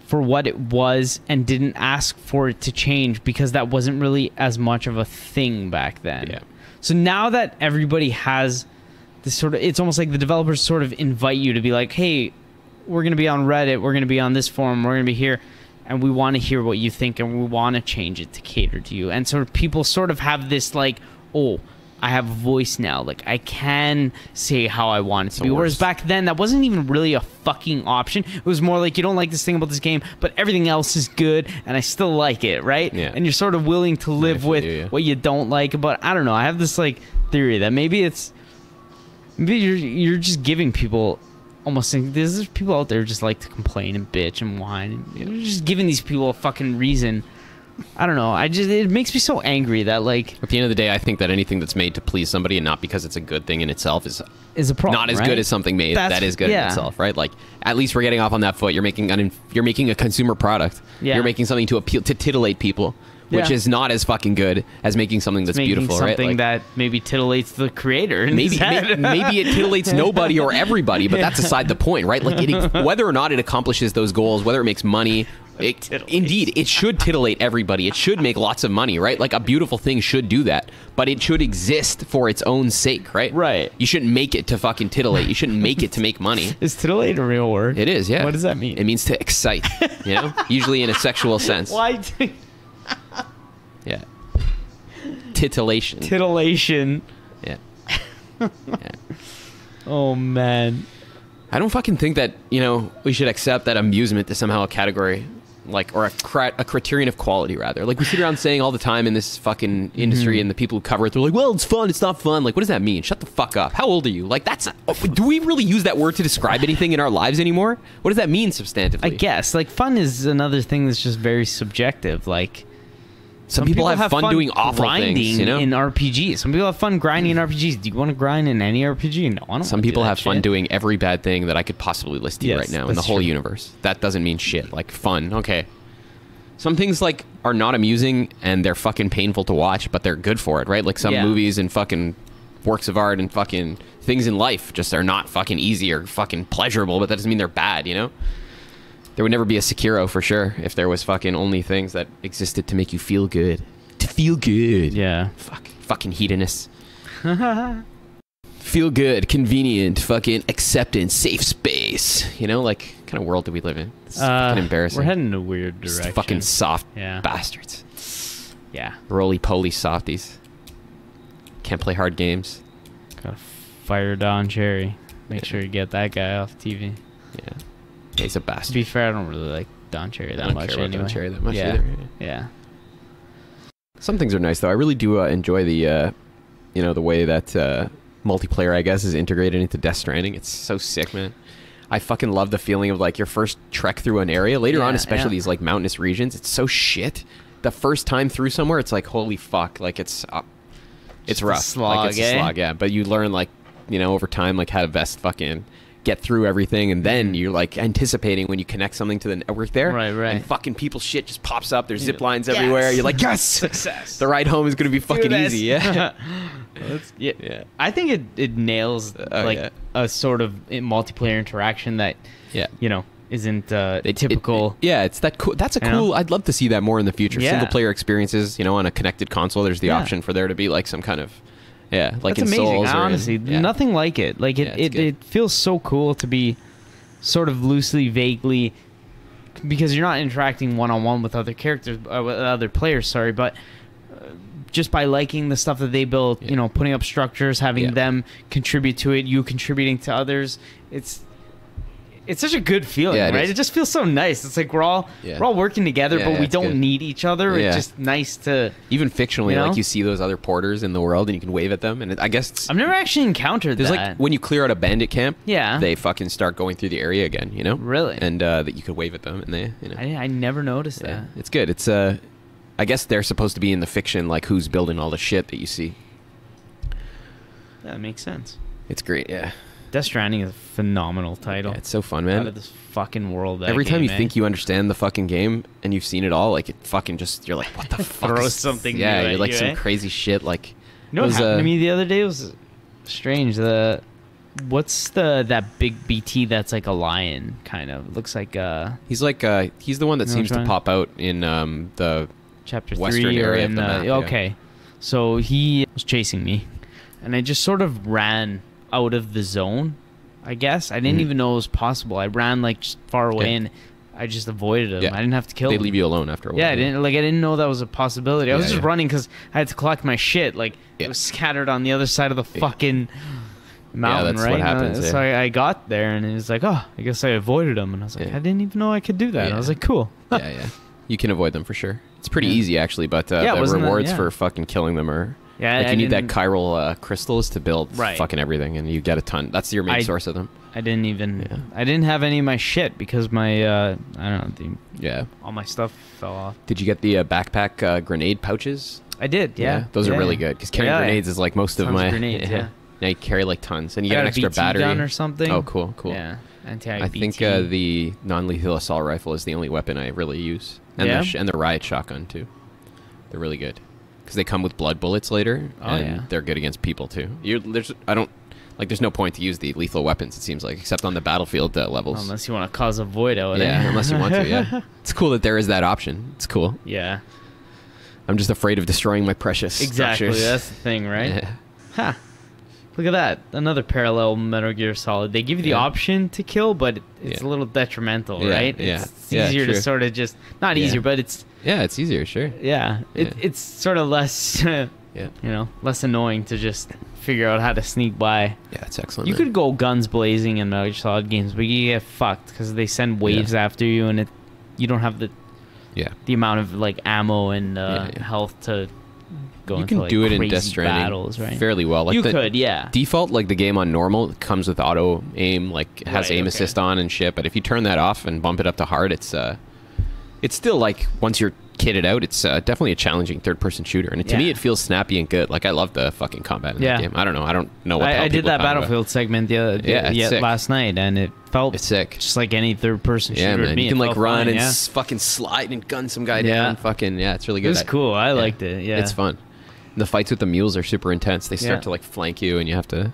for what it was and didn't ask for it to change because that wasn't really as much of a thing back then. Yeah. So now that everybody has this sort of, it's almost like the developers sort of invite you to be like, hey, we're going to be on Reddit, we're going to be on this forum, we're going to be here, and we want to hear what you think, and we want to change it to cater to you. And so people sort of have this like, oh, I have a voice now. Like I can say how I want it to the be. Whereas back then, that wasn't even really a fucking option. It was more like you don't like this thing about this game, but everything else is good, and I still like it, right? Yeah. And you're sort of willing to live with you, yeah. what you don't like. But I don't know. I have this like theory that maybe it's maybe you're you're just giving people almost think there's people out there who just like to complain and bitch and whine. And You're just giving these people a fucking reason. I don't know. I just it makes me so angry that like At the end of the day, I think that anything that's made to please somebody and not because it's a good thing in itself is is a problem. not as right? good as something made That's- that is good yeah. in itself, right? Like at least we're getting off on that foot. You're making an you're making a consumer product. Yeah. You're making something to appeal to titillate people, which Yeah. is not as fucking good as making something that's making beautiful, right? something Like, that maybe titillates the creator. maybe may- maybe it titillates nobody or everybody, but that's aside the point, right? Like it, whether or not it accomplishes those goals, whether it makes money. It, indeed, it should titillate everybody. It should make lots of money, right? Like a beautiful thing should do that, but it should exist for its own sake, right? Right. You shouldn't make it to fucking titillate. You shouldn't make it to make money. is titillate a real word? It is, yeah. What does that mean? It means to excite, you know, usually in a sexual sense. Why Yeah. Titillation. titillation? yeah. Oh man. I don't fucking think that you know we should accept that amusement is somehow a category, like or a, cri- a criterion of quality rather. Like we sit around saying all the time in this fucking industry, Mm-hmm. and the people who cover it, they're like, "Well, it's fun. It's not fun." Like, what does that mean? Shut the fuck up. How old are you? Like, that's. Do we really use that word to describe anything in our lives anymore? What does that mean substantively? I guess like fun is another thing that's just very subjective. Like some, people, have, fun, doing awful grinding things. You know, in RPGs. Some people have fun grinding in RPGs. Do you want to grind in any RPG? No, I don't. Some do people that have fun doing every bad thing that I could possibly list to you right now in the whole true. universe. That doesn't mean shit. Like fun, okay. Some things like are not amusing and they're fucking painful to watch, but they're good for it, right? Like some Yeah. movies and fucking works of art and fucking things in life just are not fucking easy or fucking pleasurable, but that doesn't mean they're bad, you know? There would never be a Sekiro for sure if there was fucking only things that existed to make you feel good. To feel good. Yeah. Fuck. Fucking hedonists. Feel good, convenient, fucking acceptance, safe space. You know, like kind of world do we live in? It's Uh, fucking embarrassing. We're heading in a weird Just direction. fucking soft Yeah. bastards. yeah. Roly poly softies. Can't play hard games. Gotta fire Don Cherry. Make Yeah. sure you get that guy off TV. Yeah. Yeah he's a To bastard. be fair, I don't really like Don Cherry that I don't much care about anyway. Don Cherry that much yeah. either. Yeah. Some things are nice though. I really do uh, enjoy the, uh, you know, the way that uh, multiplayer, I guess, is integrated into Death Stranding. It's so sick, man. I fucking love the feeling of like your first trek through an area. Later on, especially yeah. these like mountainous regions, it's so shit. The first time through somewhere, it's like holy fuck, like it's uh, it's Just rough. slog, like it's eh? a slog, yeah. But you learn like you know over time like how to best fucking get through everything, and then you're like anticipating when you connect something to the network there, Mm-hmm. Right, right. And fucking people shit just pops up. There's zip You're like, lines everywhere. You're like, yes, Success. The ride home is gonna be fucking easy. Yeah. That's- yeah. Yeah. I think it, it nails Oh, like yeah. a sort of multiplayer interaction that yeah. you know isn't uh, It- it- typical. it- yeah, it's that cool. That's a You know? cool. I'd love to see that more in the future. Yeah. Single player experiences, you know, on a connected console. There's the Yeah. option for there to be like some kind of, yeah, like That's in amazing. Or in- honestly, yeah. nothing like it. Like it, Yeah, it, good. it feels so cool to be sort of loosely, vaguely, because you're not interacting one on one with other characters, uh, with other players. Sorry, but uh, just by liking the stuff that they built, Yeah. you know, putting up structures, having them contribute to it, you contributing to others, it's. It's such a good feeling, Yeah, it right? is. It just feels so nice. It's like we're all Yeah. we're all working together, Yeah, but we don't good. need each other. It's just nice to. Even fictionally, You know? like you see those other porters in the world, and you can wave at them, and it, I guess I've never actually encountered there's that. like when you clear out a bandit camp, Yeah. they fucking start going through the area again, you know? Really? And uh, that you could wave at them, and they, you know, I, I never noticed yeah, that. it's good. It's uh, I guess they're supposed to be in the fiction, like who's building all the shit that you see. That makes sense. It's great, yeah. Death Stranding is a phenomenal title. yeah it's so fun, out man. of this fucking world. that Every time you eh? think you understand the fucking game and you've seen it all, like it fucking just you're like, what the fuck? Throws is- something Yeah, you're like you, some eh? crazy shit. Like you know what was, happened uh, to me the other day was strange. The what's the that big BT that's like a lion kind of looks like uh he's like uh he's the one that seems to pop out in um the chapter Western three area of in the uh, map, yeah. okay. So he was chasing me, and I just sort of ran out of the zone. I guess I didn't Mhm. even know it was possible. I ran like far away Okay. and I just avoided them. Yeah. I didn't have to kill them. they him. leave you alone after a while. Yeah, I didn't like. I didn't know that was a possibility. I was just yeah. running because I had to collect my shit. Like Yeah. it was scattered on the other side of the Yeah. fucking mountain, that's right? what uh, happens, So yeah. I, I got there, and it was like, oh, I guess I avoided them. and I was like, Yeah. I didn't even know I could do that. Yeah. I was like, cool. yeah, yeah. You can avoid them for sure. It's pretty Yeah. easy actually, but uh, Yeah, the that- rewards yeah. for fucking killing them are Yeah, like I you need that chiral uh, crystals to build Right. fucking everything, and you get a ton. That's your main I- source of them. I didn't even. Yeah. I didn't have any of my shit because my uh, I don't know, the, Yeah. all my stuff fell off. Did you get the uh, backpack uh, grenade pouches? I did, yeah. those are Yeah. really good because carrying Yeah, yeah. grenades is like most of Tons of my grenades, yeah. Now you carry like tons, and you I get an extra BT battery. gun or something. Oh, cool, cool. Yeah, anti I think uh, the non-lethal assault rifle is the only weapon I really use, and Yeah? the sh- and the riot shotgun too. They're really good because they come with blood bullets later, Oh, and yeah. they're good against people too. You there's I don't like there's no point to use the lethal weapons. It seems like except on the battlefield uh, levels. unless you want to cause a void out. yeah, unless you want to. Yeah, it's cool that there is that option. It's cool. yeah. I'm just afraid of destroying my precious Exactly. structures. That's the thing, right? Yeah. Ha. Look at that. Another parallel Metal Gear Solid. They give you the Yeah. option to kill, but it's Yeah. a little detrimental, Yeah, right? yeah. It's, easier to sort of just not easier, but it's Yeah, it's easier, sure. yeah, It, it's sort of less Yeah. you know, less annoying to just figure out how to sneak by. Yeah, it's excellent. You man. could go guns blazing in Metal Gear Solid games, but you get fucked because they send waves after you, and it you don't have the Yeah. the amount of like ammo and uh, health to go You into can like, do it in Death Stranding battles, right? fairly well. Like you could, yeah. Default, like the game on normal, comes with auto aim, like has Right, aim okay. assist on and shit. But if you turn that off and bump it up to hard, it's uh, it's still like once you're kitted out, it's uh, definitely a challenging third-person shooter. And to me, it feels snappy and good. Like I love the fucking combat in Yeah. that game. I don't know. I don't know what. the I, I did that talk about. Battlefield segment the other Yeah, it's yeah, last night, and it felt It's sick. just like any third-person shooter. Yeah, man. me. You can like run and yeah. fucking slide and gun some guy Yeah. down. Fucking yeah, it's really It good. was I- cool. I yeah. liked it. Yeah, It's fun. The fights with the mules are super intense. They start Yeah. to like flank you, and you have to.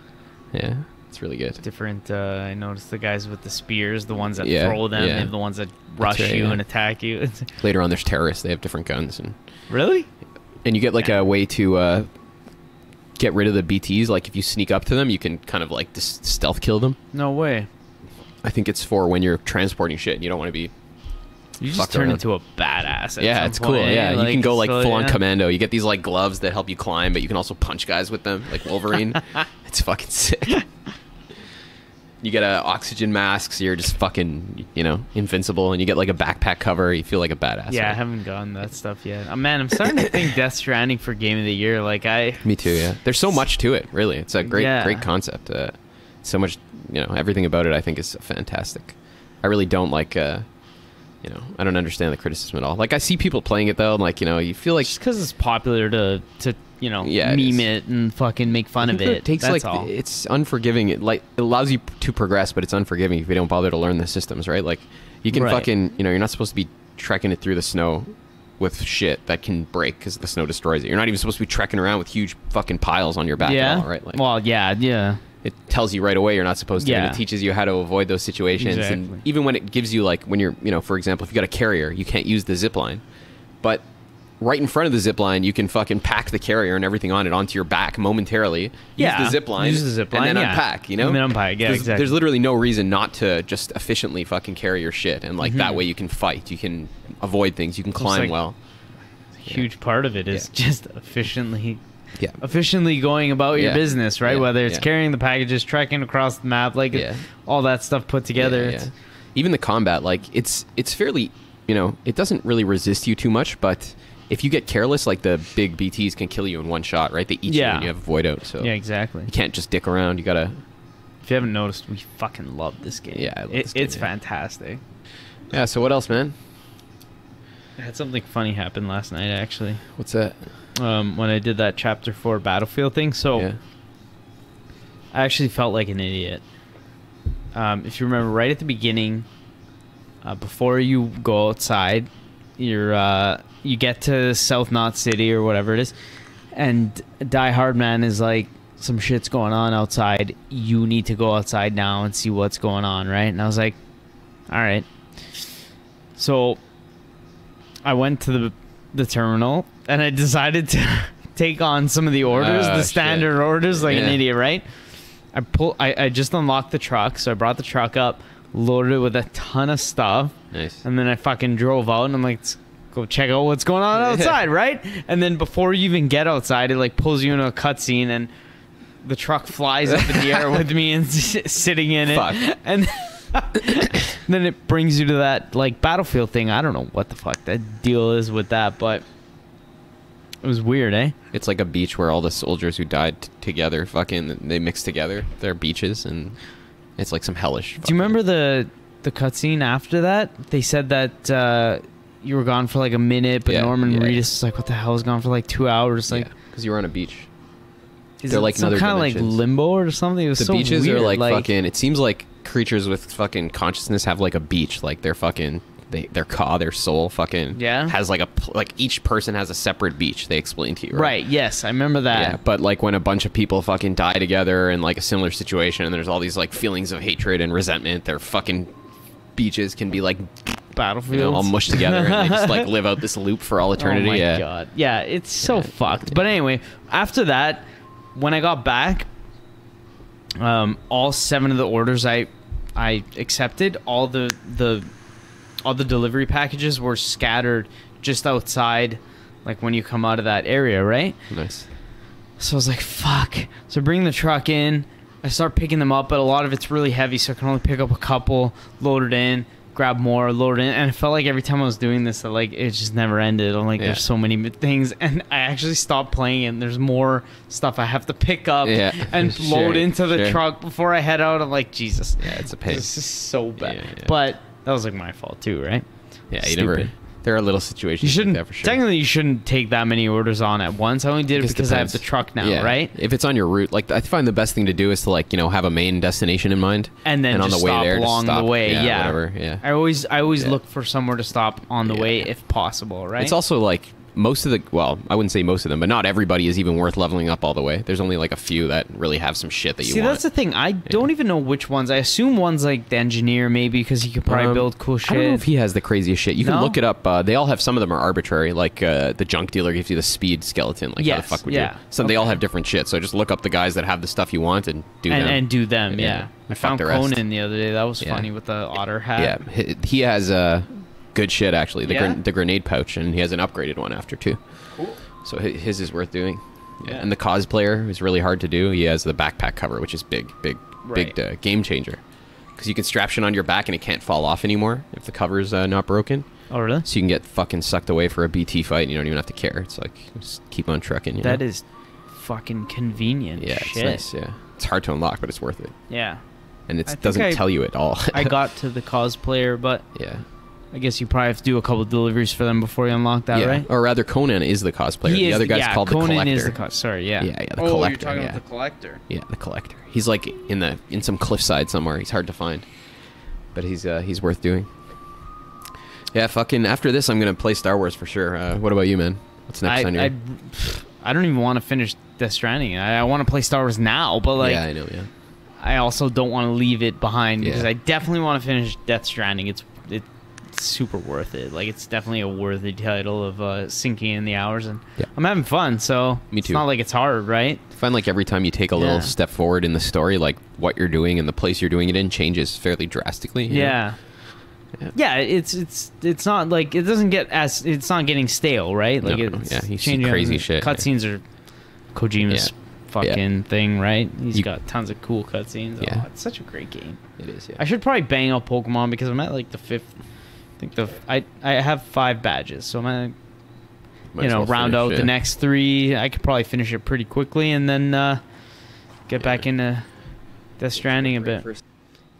Yeah, it's really good. different. Uh, I noticed the guys with the spears, the ones that Yeah, throw them, yeah. and the ones that rush right, you yeah. and attack you. Later on, there's terrorists. They have different guns, and really? and you get like a way to uh, get rid of the BTS. Like if you sneak up to them, you can kind of like just stealth kill them. No way. I think it's for when you're transporting shit and you don't want to be. You just turn around. into a badass. Yeah, it's point, cool. eh? Yeah, you can go like so, full on yeah. commando. You get these like gloves that help you climb, but you can also punch guys with them, like Wolverine. it's fucking sick. You get a oxygen mask, so you're just fucking, you know, invincible, and you get like a backpack cover. You feel like a badass. Yeah, I haven't gotten that stuff yet. Oh, man, I'm starting to think Death Stranding for Game of the Year. Like I, Me too. Yeah, there's so much to it. Really, it's a great, Yeah. great concept. Uh, so much, you know, everything about it. I think is fantastic. I really don't like, uh, you know, I don't understand the criticism at all. Like I see people playing it though, and like you know, you feel like just because it's popular to to you know, Yeah, meme is. it and fucking make fun of it. It takes That's like all. it's unforgiving. It like it allows you to progress, but it's unforgiving if you don't bother to learn the systems, right? Like you can Right. fucking you know you're not supposed to be trekking it through the snow with shit that can break because the snow destroys it. You're not even supposed to be trekking around with huge fucking piles on your back yeah. at all, right? Like well, yeah, yeah. it tells you right away you're not supposed to. Yeah. And it teaches you how to avoid those situations. Exactly. And even when it gives you like when you're you know for example if you got a carrier you can't use the zip line, but right in front of the zip line you can fucking pack the carrier and everything on it onto your back momentarily. Yeah. Use the zip line. Use the zip line, and then yeah. unpack. You know. And then unpack, yeah, there's, exactly. There's literally no reason not to just efficiently fucking carry your shit and like Mm-hmm. that way you can fight. You can avoid things. You can climb like- well. Huge part of it is Yeah. just efficiently Yeah. efficiently going about your Yeah. business, right? Yeah. Whether it's Yeah. carrying the packages, trekking across the map, like Yeah. all that stuff put together. Yeah, yeah. Even the combat, like it's it's fairly, you know, it doesn't really resist you too much, but if you get careless, like the big BTs can kill you in one shot, right? They eat you Yeah. and you have a void out, so Yeah, exactly. you can't just dick around. You gotta, If you haven't noticed, we fucking love this game. Yeah, It- this game, it's yeah. fantastic. yeah. So what else, man? I had something funny happen last night actually. What's that? Um, when I did that chapter four battlefield thing. So yeah, I actually felt like an idiot. Um, if you remember, right at the beginning, uh, before you go outside, you're uh, you get to South Knot City or whatever it is, and Die-Hardman is like, some shit's going on outside. You need to go outside now and see what's going on, right? And I was like, all right. So I went to the the terminal and I decided to take on some of the orders, Ah, the shit. standard orders, like an idiot, right? I pull. I, I just unlocked the truck, so I brought the truck up, loaded it with a ton of stuff, nice. and then I fucking drove out, and I'm like, "Let's go check out what's going on outside, right? And then before you even get outside, it like pulls you into a cutscene, and the truck flies up in the air with me and sitting in it, Fuck. and then it brings you to that like battlefield thing. I don't know what the fuck that deal is with that, but it was weird, eh? It's like a beach where all the soldiers who died together, fucking, they mix together. They're beaches, and it's like some hellish. Do you remember the the cutscene after that? They said that uh, you were gone for like a minute, but Yeah, Norman yeah. Reedus is like, "What the hell is gone for like two hours?" Like, because you were on a beach. is they're like some kind of like limbo or something? It was the so beaches weird. are like, fucking it seems like creatures with fucking consciousness have like a beach like they're fucking they their ka their soul fucking Yeah? has like a like each person has a separate beach they explain to you right, right. Yes, I remember that. yeah but like when a bunch of people fucking die together in like a similar situation and there's all these like feelings of hatred and resentment their fucking beaches can be like Battlefield. you know all mushed together and they just like live out this loop for all eternity Oh my yeah god. Yeah, it's so Yeah. fucked. But anyway, after that, when I got back, um, all seven of the orders I I accepted, all the the all the delivery packages were scattered just outside, like when you come out of that area, right? nice So I was like, fuck. So I bring the truck in. I start picking them up, but a lot of it's really heavy, so I can only pick up a couple, load it in, grab more, load it in. And I felt like every time I was doing this, that like it just never ended. I'm like, Yeah. there's so many things, and I actually stopped playing, and there's more stuff I have to pick up Yeah. and Sure, load into the sure. truck before I head out. I'm like, Jesus, yeah it's a pain this is so bad. Yeah. But that was like my fault too, right? yeah you never Stupid. There are little situations You shouldn't. for sure Technically, you shouldn't take that many orders on at once. I only did it because I have the truck now, Yeah. right? If it's on your route, like I find the best thing to do is to like you know have a main destination in mind, and then on just the way stop there, along stop. the way. Yeah, Yeah, whatever, yeah. I always I always Yeah. look for somewhere to stop on the way if possible. Right. It's also like most of the well, I wouldn't say most of them, but not everybody is even worth leveling up all the way. There's only like a few that really have some shit that you want. See, want. that's the thing. I don't even know which ones. I assume one's like the engineer, maybe because he could probably Um, build cool shit. I don't know if he has the craziest shit. You can look it up. Uh, they all have some of them are arbitrary. Like uh, the junk dealer gives you the speed skeleton. Like how the fuck would yeah. you? So they all have different shit. So just look up the guys that have the stuff you want and do and, them. and do them. Yeah. yeah, I fuck found the. Conan the other day. That was Yeah. funny with the otter hat. yeah, he, he has uh, good shit actually. The, Yeah? gren- the grenade pouch, and he has an upgraded one after too. Cool. So his is worth doing. Yeah. And the cosplayer is really hard to do. He has the backpack cover, which is big, big, big uh, game changer. Because you can strap shit on your back and it can't fall off anymore if the cover's uh, not broken. Oh really? So you can get fucking sucked away for a BT fight and you don't even have to care. It's like just keep on trucking. You That know? is fucking convenient. yeah, Shit. it's nice. Yeah, it's hard to unlock, but it's worth it, Yeah. and it doesn't I- tell you at all. I got to the cosplayer, but yeah, I guess you probably have to do a couple deliveries for them before you unlock that, yeah. right? Or rather, Conan is the cosplayer. He the is- other guy's yeah, called Conan the collector. is the co- sorry, yeah. Yeah, yeah, the oh, collector, you're talking yeah. about the collector. Yeah, the collector. He's like in the in some cliffside somewhere. He's hard to find, but he's uh, he's worth doing. Yeah, fucking. After this, I'm gonna play Star Wars for sure. Uh, what about you, man? What's next I, on your? I, I don't even want to finish Death Stranding. I, I want to play Star Wars now, but like, yeah, I know. Yeah, I also don't want to leave it behind because I definitely want to finish Death Stranding. It's it's super worth it. Like it's definitely a worthy title of uh, sinking in the hours, and Yeah. I'm having fun. So Me too. It's not like it's hard, right? I find like every time you take a little step forward in the story, like what you're doing and the place you're doing it in changes fairly drastically. Yeah. Yeah. yeah. it's it's it's not like it doesn't get as it's not getting stale, right? Like No, it's yeah, see changing crazy shit, yeah. Cutscenes are Kojima's Yeah. fucking thing, right? He's You- got tons of cool cutscenes. Yeah. Oh, it's such a great game. it is. Yeah. I should probably bang out Pokemon because I'm at like the fifth. I think the I I have five badges, so I'm at Might you know well round finish, out yeah. the next three. I could probably finish it pretty quickly and then uh, get Yeah. back into Death Stranding a bit.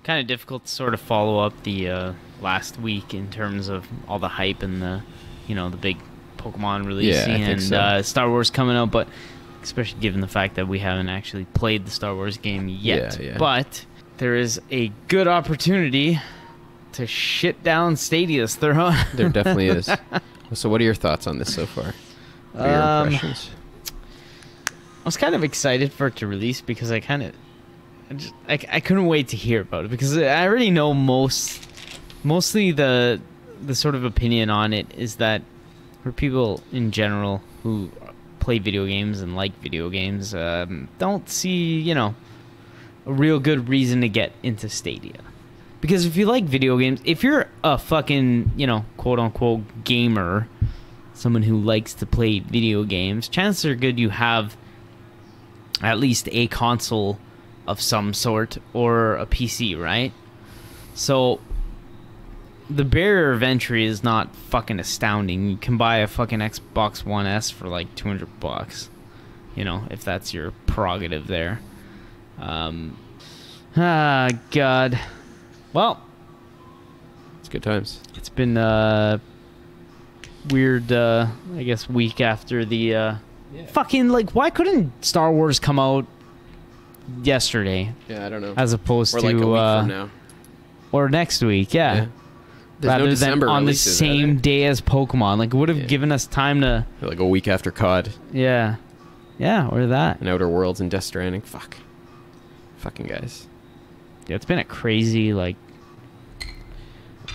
Kind of difficult to sort of follow up the uh, last week in terms of all the hype and the you know the big Pokemon releasing think and so. uh, Star Wars coming out, but especially given the fact that we haven't actually played the Star Wars game yet. Yeah, yeah. But there is a good opportunity to shit down Stadia's throne. There definitely is. So, what are your thoughts on this so far? What are your Um, impressions? I was kind of excited for it to release because I kind of, I, just, I, I couldn't wait to hear about it because I already know most, mostly the, the sort of opinion on it is that for people in general who play video games and like video games, um, don't see you know, a real good reason to get into Stadia. Because if you like video games, if you're a fucking, you know, quote unquote gamer, someone who likes to play video games, chances are good you have at least a console of some sort or a PC, right? So the barrier of entry is not fucking astounding. You can buy a fucking Xbox One S for like 200 bucks. You know, if that's your prerogative there. Um ah god. Well, It's good times. it's been a weird uh I guess week after the uh fucking like why couldn't Star Wars come out yesterday Yeah, I don't know. as opposed or to like a week uh from now. or next week, yeah. Yeah. There's Rather no than on the same there? day as Pokemon. Like it would have Yeah. given us time to Like a week after COD yeah. Yeah, or that. and Outer Worlds and Death Stranding. Fuck. Fucking guys. Yeah, it's been a crazy like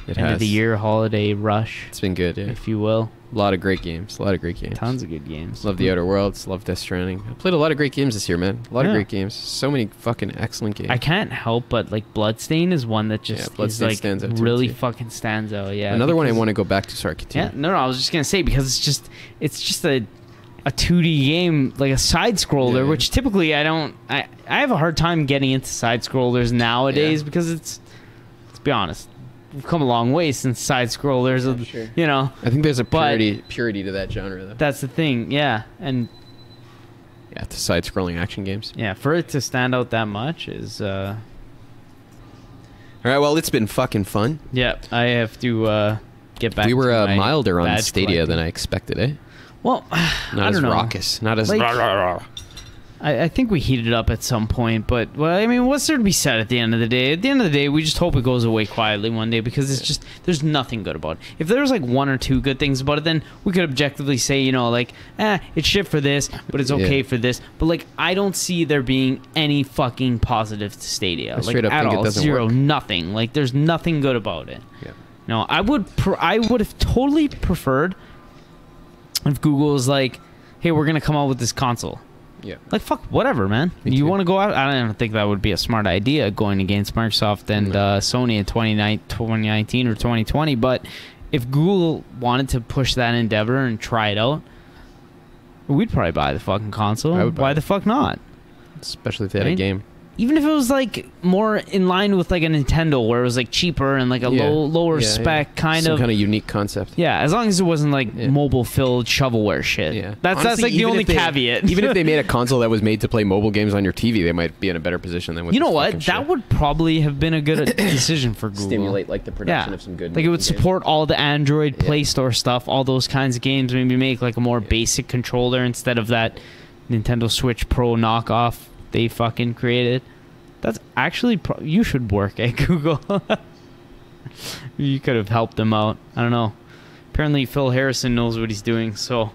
It end has. of the year holiday rush, It's been good, yeah. if you will. A lot of great games. A lot of great games. Tons of good games. Love the Outer Worlds. Love Death Stranding. I played a lot of great games this year, man. A lot Yeah. of great games. So many fucking excellent games. I can't help but like Bloodstain is one that just Yeah, is Bloodstain like stands out really too. fucking stands out. Yeah. Another one I want to go back to. Sorry, continue. Yeah, no, no, I was just gonna say because it's just it's just a a 2D game like a side scroller, Yeah. which typically I don't I I have a hard time getting into side scrollers nowadays because it's let's be honest, come a long way since side scrollers. Yeah, sure. You know, I think there's a purity purity to that genre, though. that's the thing. Yeah, and yeah, the side-scrolling action games. yeah, for it to stand out that much is uh All right, well, it's been fucking fun. yeah. I have to uh get back. we were to uh, my milder on Stadia collecting. than I expected, eh? Well, Not I as don't know. raucous. Not as. Like- rah, rah, rah. I, I think we heated it up at some point, but well, I mean, what's there to be said at the end of the day? At the end of the day, we just hope it goes away quietly one day because it's just there's nothing good about it. If there was like one or two good things about it, then we could objectively say, you know, like, eh, it's shit for this, but it's okay Yeah. for this. But like, I don't see there being any fucking positive to Stadia, I like straight up at all, zero, work. nothing. Like, there's nothing good about it. Yeah. No, I would. Pr- I would have totally preferred if Google was like, "Hey, we're gonna come out with this console." Yeah. Like fuck, whatever, man. Me you want to go out? I don't even think that would be a smart idea going against Microsoft and No. uh, Sony in 29 2019 or 2020. But if Google wanted to push that endeavor and try it out, we'd probably buy the fucking console. I Why the fuck not? Especially if they had a game. Even if it was like more in line with like a Nintendo, where it was like cheaper and like a Yeah. low lower Yeah, yeah. spec kind Some of. kind of unique concept. yeah, as long as it wasn't like Yeah. mobile filled shovelware shit. Yeah, that's that's like the only they- caveat. even if they made a console that was made to play mobile games on your TV, they might be in a better position than with you know what, that shit. would probably have been a good decision for Google. stimulate like the production Yeah. of some good. Like it would mobile games. support all the Android Yeah. Play Store stuff, all those kinds of games. Maybe make like a more basic controller instead of that Nintendo Switch Pro knockoff they fucking created. That's actually you should work at Google. you could have helped them out. I don't know. Apparently Phil Harrison knows what he's doing, so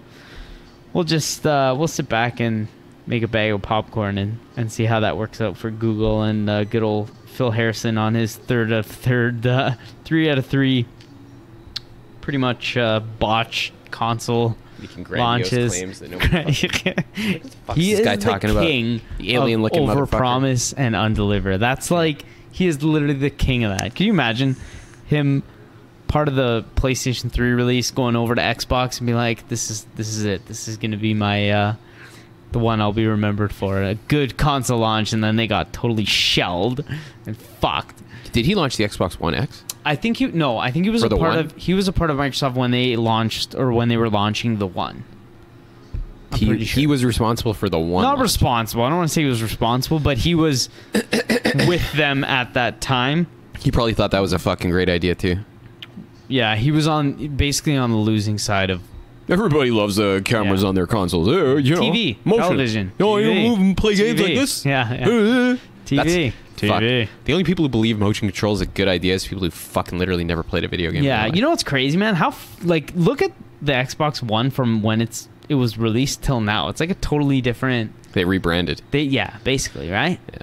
we'll just uh, we'll sit back and make a bag of popcorn and, and see how that works out for Google and uh, good old Phil Harrison on his third of third uh, three out of three pretty much uh, botched console Making grandiose launches. claims that nobody fucking- he this is guy the talking about? king The alien-looking of motherfucker. overpromise and undeliver. That's like he is literally the king of that. Can you imagine him part of the PlayStation 3 release going over to Xbox and be like, "This is this is it. This is going to be my uh, the one I'll be remembered for. A good console launch." And then they got totally shelled and fucked. Did he launch the Xbox One X? I think he no, I think he was For a the part one? of he was a part of Microsoft when they launched or when they were launching the one. I'm he, pretty he was responsible for the one. Not launch. responsible. I don't want to say he was responsible, but he was with them at that time. He probably thought that was a fucking great idea too. Yeah, he was on basically on the losing side of Everybody loves uh, cameras Yeah. on their consoles. Uh, you know, TV, motion. television, Oh, you TV, move and play games like this. Yeah, yeah. TV, That's- fuck. TV. The only people who believe motion control is a good idea is people who fucking literally never played a video game. Yeah, you know what's crazy, man? How like look at the Xbox One from when it's it was released till now. It's like a totally different. they rebranded. They yeah, basically right. Yeah.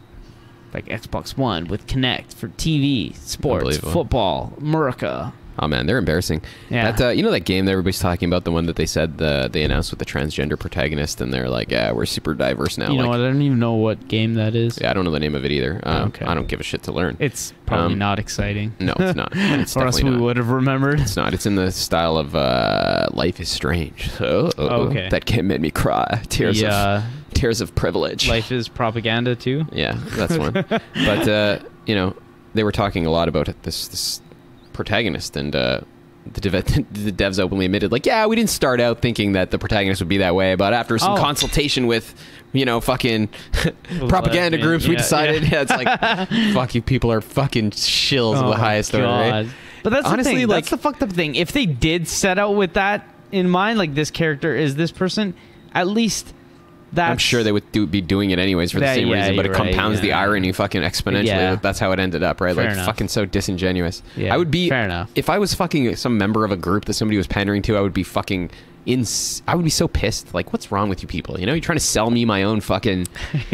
Like Xbox One with Kinect for TV, sports, football, America. Oh man, they're embarrassing. Yeah. That uh, you know that game that everybody's talking about, the one that they said the, they announced with the transgender protagonist, and they're like, yeah, we're super diverse now. you know like, what? I don't even know what game that is. Yeah, I don't know the name of it either. Um, Okay. I don't give a shit to learn. It's probably Um, not exciting. no, it's not. It's or else we would have remembered. It's not. It's in the style of uh, Life is Strange. So Okay. that game made me cry. Tears The, of uh, tears of privilege. Life is propaganda too. Yeah, that's one. but uh, you know, they were talking a lot about it, this this protagonist, and uh, the, dev- the devs openly admitted, like, yeah, we didn't start out thinking that the protagonist would be that way, but after some Oh. consultation with, you know, fucking propaganda groups, we decided, yeah. yeah, it's like, fuck you, people are fucking shills of Oh the highest order, right? But that's Honestly, the thing. like- that's the fucked up thing. If they did set out with that in mind, like this character is this person, at least that's I'm sure they would do, be doing it anyways for the That- same yeah, reason, but it right, compounds the yeah. irony fucking exponentially. Yeah. That's how it ended up, right? Fair like enough. fucking so disingenuous. Yeah, I would be fair enough. if I was fucking some member of a group that somebody was pandering to. I would be fucking in. I would be so pissed. Like, what's wrong with you people? You know, you're trying to sell me my own fucking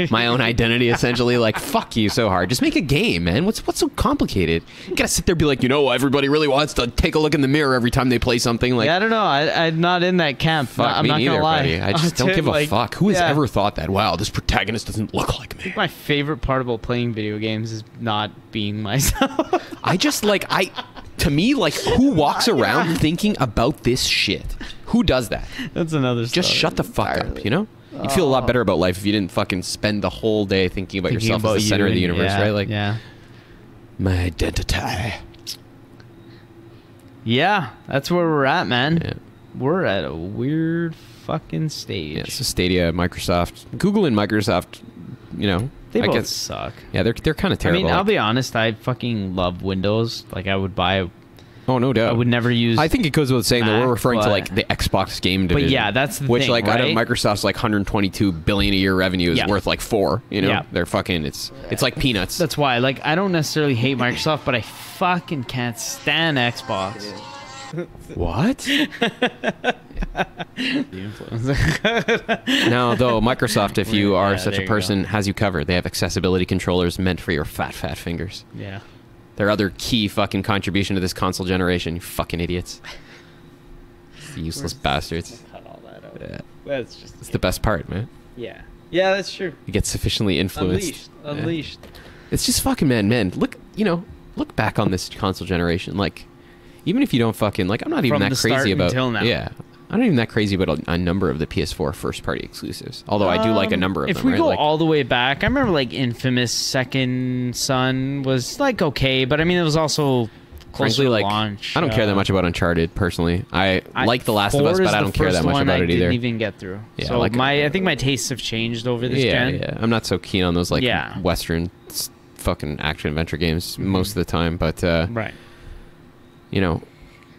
my own identity. Essentially, like, fuck you so hard. Just make a game, man. What's what's so complicated? You gotta sit there and be like, you know, everybody really wants to take a look in the mirror every time they play something. Like, yeah, I don't know. I, I'm not in that camp. Fuck I'm not neither, gonna lie. buddy. I just don't give a Like, fuck. Who has yeah. ever thought that? Wow, this protagonist doesn't look like me. My favorite part about playing video games is not being myself. I just like I to me like who walks around thinking about this shit? Who does that? That's another. Just story. shut the fuck up, you know? You'd feel a lot better about life if you didn't fucking spend the whole day thinking about Thinking yourself about as the center you of the universe, yeah, right? Like yeah, my identity. yeah. That's where we're at, man. Yeah. We're at a weird fucking stage. Yeah, so Stadia, Microsoft, Google and Microsoft, you know, They I both guess suck. yeah, they're they're kind of terrible. I mean, I'll Like- be honest. I fucking love Windows. Like, I would buy. Oh no doubt. I would never use. I think it goes without saying that we're referring to like the Xbox game But yeah, that's the which thing, like out of? Microsoft's like 122 billion a year revenue is Yeah. worth like four. You know, Yeah. they're fucking. It's it's like peanuts. That's why. Like, I don't necessarily hate Microsoft, but I fucking can't stand Xbox. what? now though, Microsoft, if you are Yeah, such a person, has you covered. They have accessibility controllers meant for your fat fat fingers. yeah. Their other key fucking contribution to this console generation. You fucking idiots. Useless bastards. Cut all that out. Yeah. That's just. It's the best part, man. Yeah. Yeah, that's true. You get sufficiently influenced. Unleashed. Yeah. Unleashed. It's just fucking man, man. Look, you know, look back on this console generation. Like, even if you don't fucking like, I'm not even From that the crazy start about. until now. Yeah, I'm not even that crazy about a, a number of the PS4 first party exclusives. Although I do like a Um, number of if them. If we right? go Like- all the way back, I remember like Infamous Second Son was like okay, but I mean it was also frankly, to like launch. I don't care that uh, much about Uncharted personally. I, I- like The Last of Us, but I don't care that much about I it either. Didn't even get through. Yeah, so like- my I think my tastes have changed over this yeah, gen. yeah. I'm not so keen on those like Yeah. Western fucking action adventure games most of the time, but uh, Right. you know,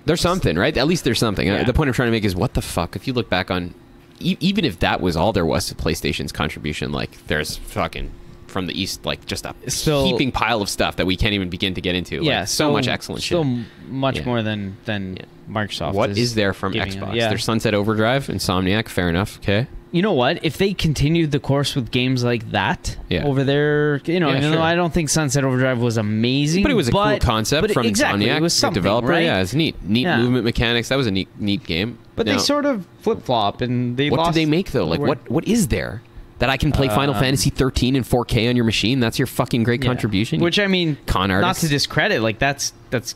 there's something, right? At least there's something. Uh, Yeah. the point I'm trying to make is what the fuck? If you look back on, e- even if that was all there was to PlayStation's contribution, like there's fucking from the east, like just a Still- heaping pile of stuff that we can't even begin to get into. Like, yeah. so still- much excellent Still shit. much Yeah. more than than Yeah. Microsoft. What is there from Xbox? it. Yeah. There's Sunset Overdrive, Insomniac. Fair enough. Okay. You know what? If they continued the course with games like that Yeah. over there, you know, Yeah, sure. I don't think Sunset Overdrive was amazing, But it was a cool concept from exactly, Insomniac, it was the developer. right? Yeah, it's neat. Neat Yeah. movement mechanics. That was a neat, neat game. But Now, they sort of flip flop and they what lost. did they make though? Like what? What is there that I can play Final Um, Fantasy 13 in 4K on your machine? That's your fucking great contribution. Which I mean, con not to discredit, like that's that's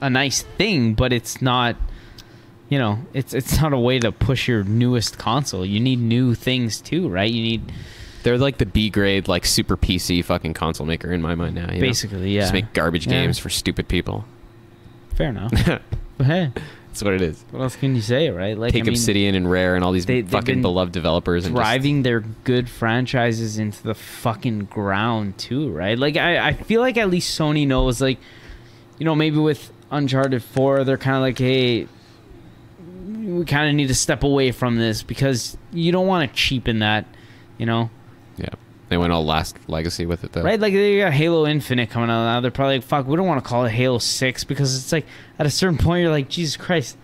a nice thing, but it's not. You know, it's it's not a way to push your newest console. You need new things too, right? You need They're like the B grade, like super PC fucking console maker in my mind now. you know? basically, yeah. Just make garbage Yeah. games for stupid people. Fair enough. but hey, That's what it is. what else can you say, right? Like Take I mean, Obsidian and Rare and all these they- fucking beloved developers and driving their good franchises into the fucking ground too, right? Like I, I feel like at least Sony knows like you know, maybe with Uncharted 4 they're kind of like, "Hey, we kind of need to step away from this because you don't want to cheapen that, you know?" yeah. They went all Lost Legacy with it though. Right? Like they got Halo Infinite coming out now. They're probably like, "Fuck, we don't want to call it Halo 6 because it's like at a certain point you're like, "Jesus Christ,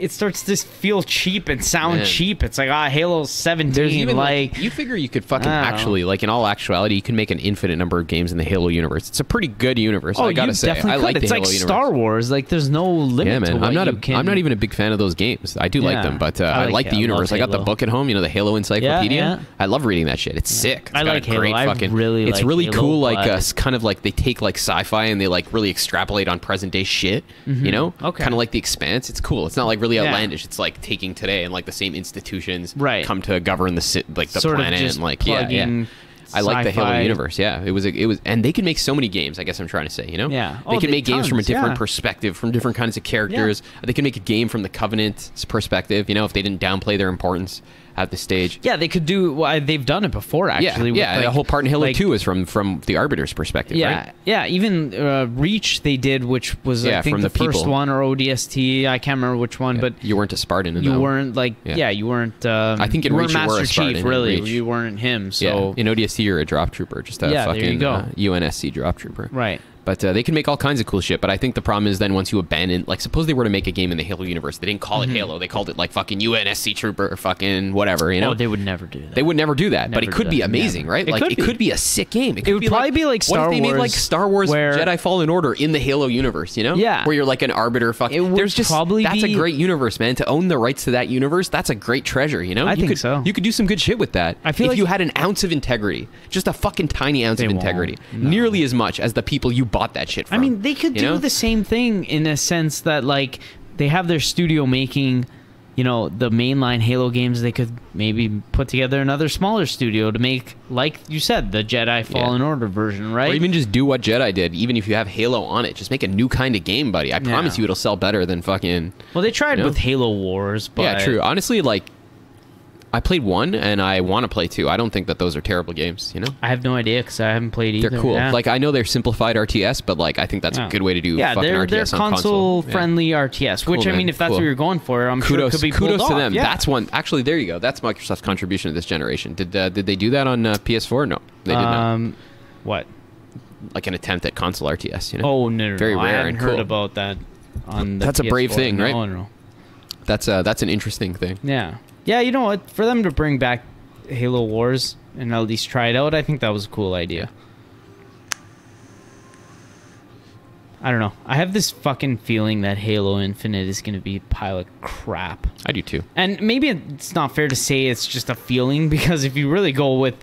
it starts to feel cheap and sound Man. cheap. It's like ah, Halo Seventeen. There's even like, like, you figure you could fucking I don't know. actually like in all actuality you can make an infinite number of games in the Halo universe. It's a pretty good universe. oh, I gotta you say, definitely I could. like it's the like Halo universe. Star Wars. Like there's no limit. Yeah, To man. what I'm not you a can... am not even a big fan of those games. I do like them, but uh, I I like like, it. the universe. love I got the book at home. You know, the Halo Encyclopedia. yeah. I love reading that shit. It's sick. It's I like a great Halo. I fucking. really It's like really Halo, cool. Like but- uh, kind of like they take like sci-fi and they like really extrapolate on present day shit. You know, Mm-hmm. Okay. Kind of like The Expanse. It's cool. It's not like really Yeah. outlandish. It's like taking today and like the same institutions Right. come to govern the like the Sort of planet just and like yeah, yeah. I like the Halo universe. Yeah, it was a, it was, and they can make so many games. I guess I'm trying to say, you know, Yeah. they Oh, can they- make games from a different yeah. perspective, from different kinds of characters. They can make a game from the Covenant's perspective. You know, if they didn't downplay their importance at the stage. Yeah, they could do. Well, they've done it before. Actually, yeah, yeah. like- the whole part in Halo like- Two is from from the Arbiter's perspective. Yeah, right? yeah. Even uh, Reach they did, which was Yeah, I think from the, the first one or ODST. I can't remember which one, but you weren't a Spartan. In you one. weren't like yeah, Yeah. you weren't. Um, I think in you Reach you were a Master Spartan Chief. Really, you weren't him. So yeah, in ODST you're a drop trooper, just a Yeah, fucking uh, UNSC drop trooper. right. But uh, they can make all kinds of cool shit. But I think the problem is then once you abandon, like, suppose they were to make a game in the Halo universe, they didn't call it Halo, they called it like fucking UNSC Trooper or fucking whatever, you know? oh, they would never do that. They would never do that, but it could be that. amazing, Never. right? It like could it be. could be a sick game. It, could would be probably like, be like Star what if they made like Wars, Star Wars where- Jedi Fallen Order in the Halo universe? You know? Yeah. where you're like an arbiter. Fucking. It would There's just probably that's be- a great universe, man. To own the rights to that universe, that's a great treasure. You know? I you think could, so. You could do some good shit with that. I feel if like- you had an ounce of integrity, just a fucking tiny ounce They of integrity, No. nearly as much as the people you bought that shit from. I mean, they could do know? the same thing in a sense that like they have their studio making, you know, the mainline Halo games. They could maybe put together another smaller studio to make, like you said, the Jedi Fallen Order version, right? Or even just do what Jedi did, even if you have Halo on it. Just make a new kind of game, buddy. I promise you it'll sell better than fucking. well, they tried you know? with Halo Wars, but yeah, true. Honestly, like, I played one and I want to play two. I don't think that those are terrible games, you know? I have no idea because I haven't played either. They're cool. Yeah. Like, I know they're simplified RTS, but, like, I think that's Yeah. a good way to do yeah, fucking they're RTS they're on console. Yeah. friendly RTS. Which Cool, I mean, if that's Cool. what you're going for, I'm sure it Kudos, could be kudos to off. them. Yeah. That's one. Actually, there you go. That's Microsoft's contribution to this generation. Did uh, did they do that on uh, PS4? No, they did not. um, what? Like an attempt at console RTS. You know, Oh no, no, Very no. I rare hadn't and heard cool. about that. On the That's a brave PS4. thing, right? No, no. that's uh, that's an interesting thing. Yeah. Yeah, you know what? For them to bring back Halo Wars and at least try it out, I think that was a cool idea. I don't know. I have this fucking feeling that Halo Infinite is going to be a pile of crap. I do too. And maybe it's not fair to say it's just a feeling because if you really go with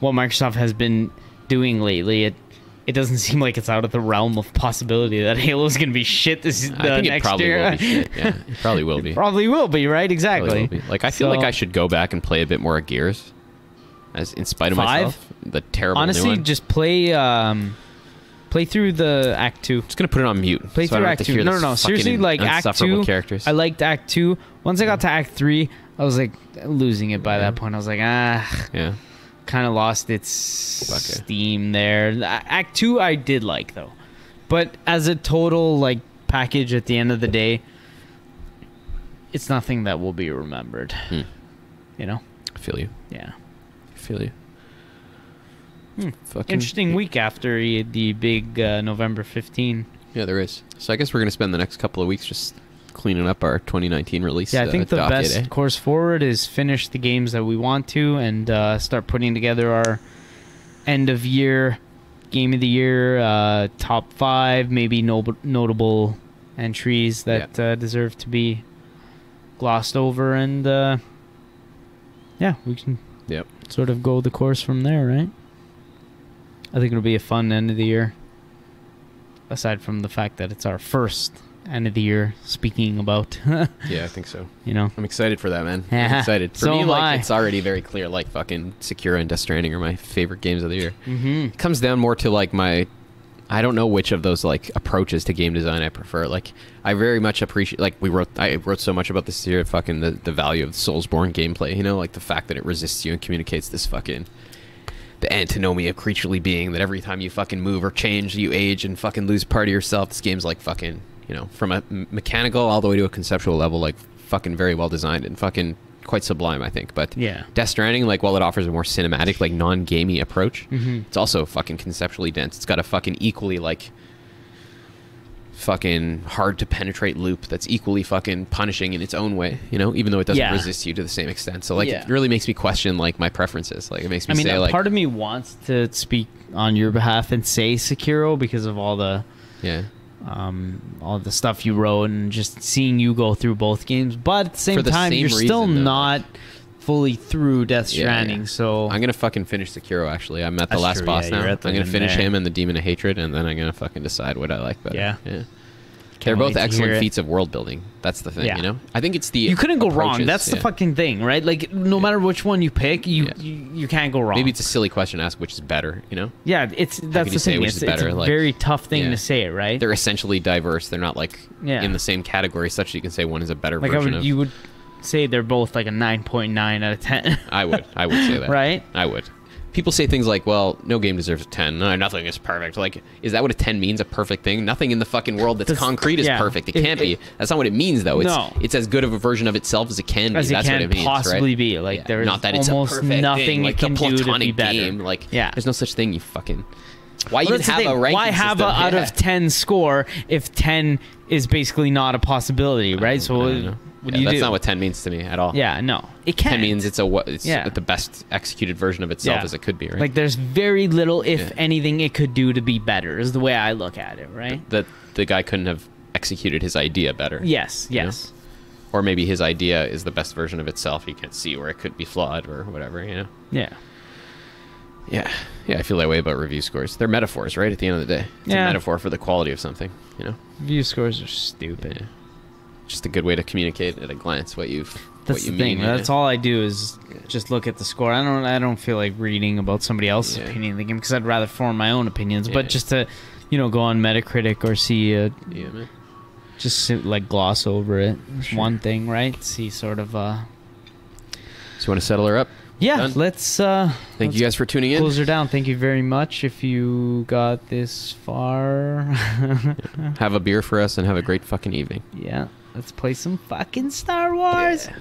what Microsoft has been doing lately, it it doesn't seem like it's out of the realm of possibility that Halo's gonna be shit this I the think it next probably year. will be shit. Yeah, it probably will be. Probably will be right. Exactly. be. Like I feel So- like I should go back and play a bit more of Gears, as in spite of Five? myself. The terrible Honestly, one. just play um, play through the Act Two. just gonna put it on mute. Play so I through Act to Two. hear No, no, no. Seriously, like Act Two. characters. I liked Act Two. Once I got to Act Three, I was like losing it by Yeah. that point. I was like, ah, yeah, kind of lost its Okay. steam there. Act Two, I did like though, but as a total like package at the end of the day, it's nothing that will be remembered. Hmm. You know? I feel you. Yeah. I feel you. Hmm. Interesting week after the big uh, November 15. Yeah, there is. So I guess we're gonna spend the next couple of weeks just cleaning up our 2019 release. Yeah, I uh, think the docket, best eh? course forward is finish the games that we want to and uh, start putting together our end of year game of the year uh, top five, maybe nob- notable entries that uh, deserve to be glossed over, and uh, yeah, we can Yep. sort of go the course from there, right? I think it'll be a fun end of the year. Aside from the fact that it's our first end of the year speaking about, Yeah, I think so. you know. I'm excited for that, man. I'm excited. For So me, like I. it's already very clear. Like fucking Sekiro and Death Stranding are my favorite games of the year. Mm-hmm. It comes down more to like my. I don't know which of those like approaches to game design I prefer. Like I very much appreciate like we wrote I wrote so much about this year fucking the, the value of Soulsborne gameplay, you know, like the fact that it resists you and communicates this fucking the antinomy of creaturely being that every time you fucking move or change you age and fucking lose part of yourself. This game's like fucking, you know, from a mechanical all the way to a conceptual level like fucking very well designed and fucking quite sublime, I think. But Yeah. Death Stranding, like while it offers a more cinematic, like non-gamey approach, Mhm. it's also fucking conceptually dense. It's got a fucking equally like fucking hard to penetrate loop that's equally fucking punishing in its own way, you know, even though it doesn't Yeah. resist you to the same extent. So like Yeah. it really makes me question like my preferences. Like it makes me I mean, say like part of me wants to speak on your behalf and say Sekiro because of all the yeah. Um, all the stuff you wrote and just seeing you go through both games. But at the same the time, same you're still though, not fully through Death Yeah, Stranding. yeah. So I'm gonna fucking finish Sekiro. Actually, I'm at the That's last true, boss yeah, now. I'm gonna finish there. him and the Demon of Hatred, and then I'm gonna fucking decide what I like better. Yeah. Yeah. They're both excellent feats of world building. That's the thing, Yeah. you know. I think it's the you couldn't go wrong. approaches, That's the fucking thing, right? Like no matter which one you pick, you Yeah. you, you can't go wrong. Maybe it's a silly question to ask, which is better, you know. yeah, it's that's the thing. which It's, is it's better, a like- very tough thing Yeah. to say right? They're essentially diverse. They're not like Yeah. in the same category, such that you can say one is a better like version would, of. you would say they're both like a nine point nine out of ten, I would, I would say that. right? I would. People say things like, "Well, no game deserves a 10. No, nothing is perfect." Like, is that what a 10 means? A perfect thing? Nothing in the fucking world that's Does- concrete is yeah. perfect. It It- can't it- be. That's not what it means, though. It's No. it's as good of a version of itself as it can be. As it that's can what it means, possibly right? be. Like Yeah. there's not that it's almost nothing thing, like can the do to be better. game. Like, Yeah. there's no such thing. You fucking. Why Well, even have a ranking Why have a out Yeah. of ten score if ten is basically not a possibility, right? So I what, don't know. what Yeah, you that's do? not what 10 means to me at all. yeah, no, it can. 10 can means it's a what it's Yeah. the best executed version of itself Yeah. as it could be, right? Like there's very little, if Yeah. anything, it could do to be better. Is the way I look at it, right? that the guy couldn't have executed his idea better. Yes, You know? yes, Or maybe his idea is the best version of itself. You can't see where it could be flawed or whatever, you know? yeah. Yeah. Yeah, I feel that way about review scores. They're metaphors, right? At the end of the day. It's Yeah. a metaphor for the quality of something, you know? View scores are stupid. Yeah. Just a good way to communicate at a glance what you've That's what you the thing. mean. That's all I do is just look at the score. I don't. I don't feel like reading about somebody else's Yeah. opinion of the game because I'd rather form my own opinions. Yeah. But just to, you know, go on Metacritic or see a Yeah, man. just like gloss over it. One thing, right? See sort of uh So you want to settle her up? yeah, Done? let's uh Thank you guys for tuning in. close her down. Thank you very much if you got this far. Have a beer for us and have a great fucking evening. yeah, let's play some fucking Star Wars. Yeah.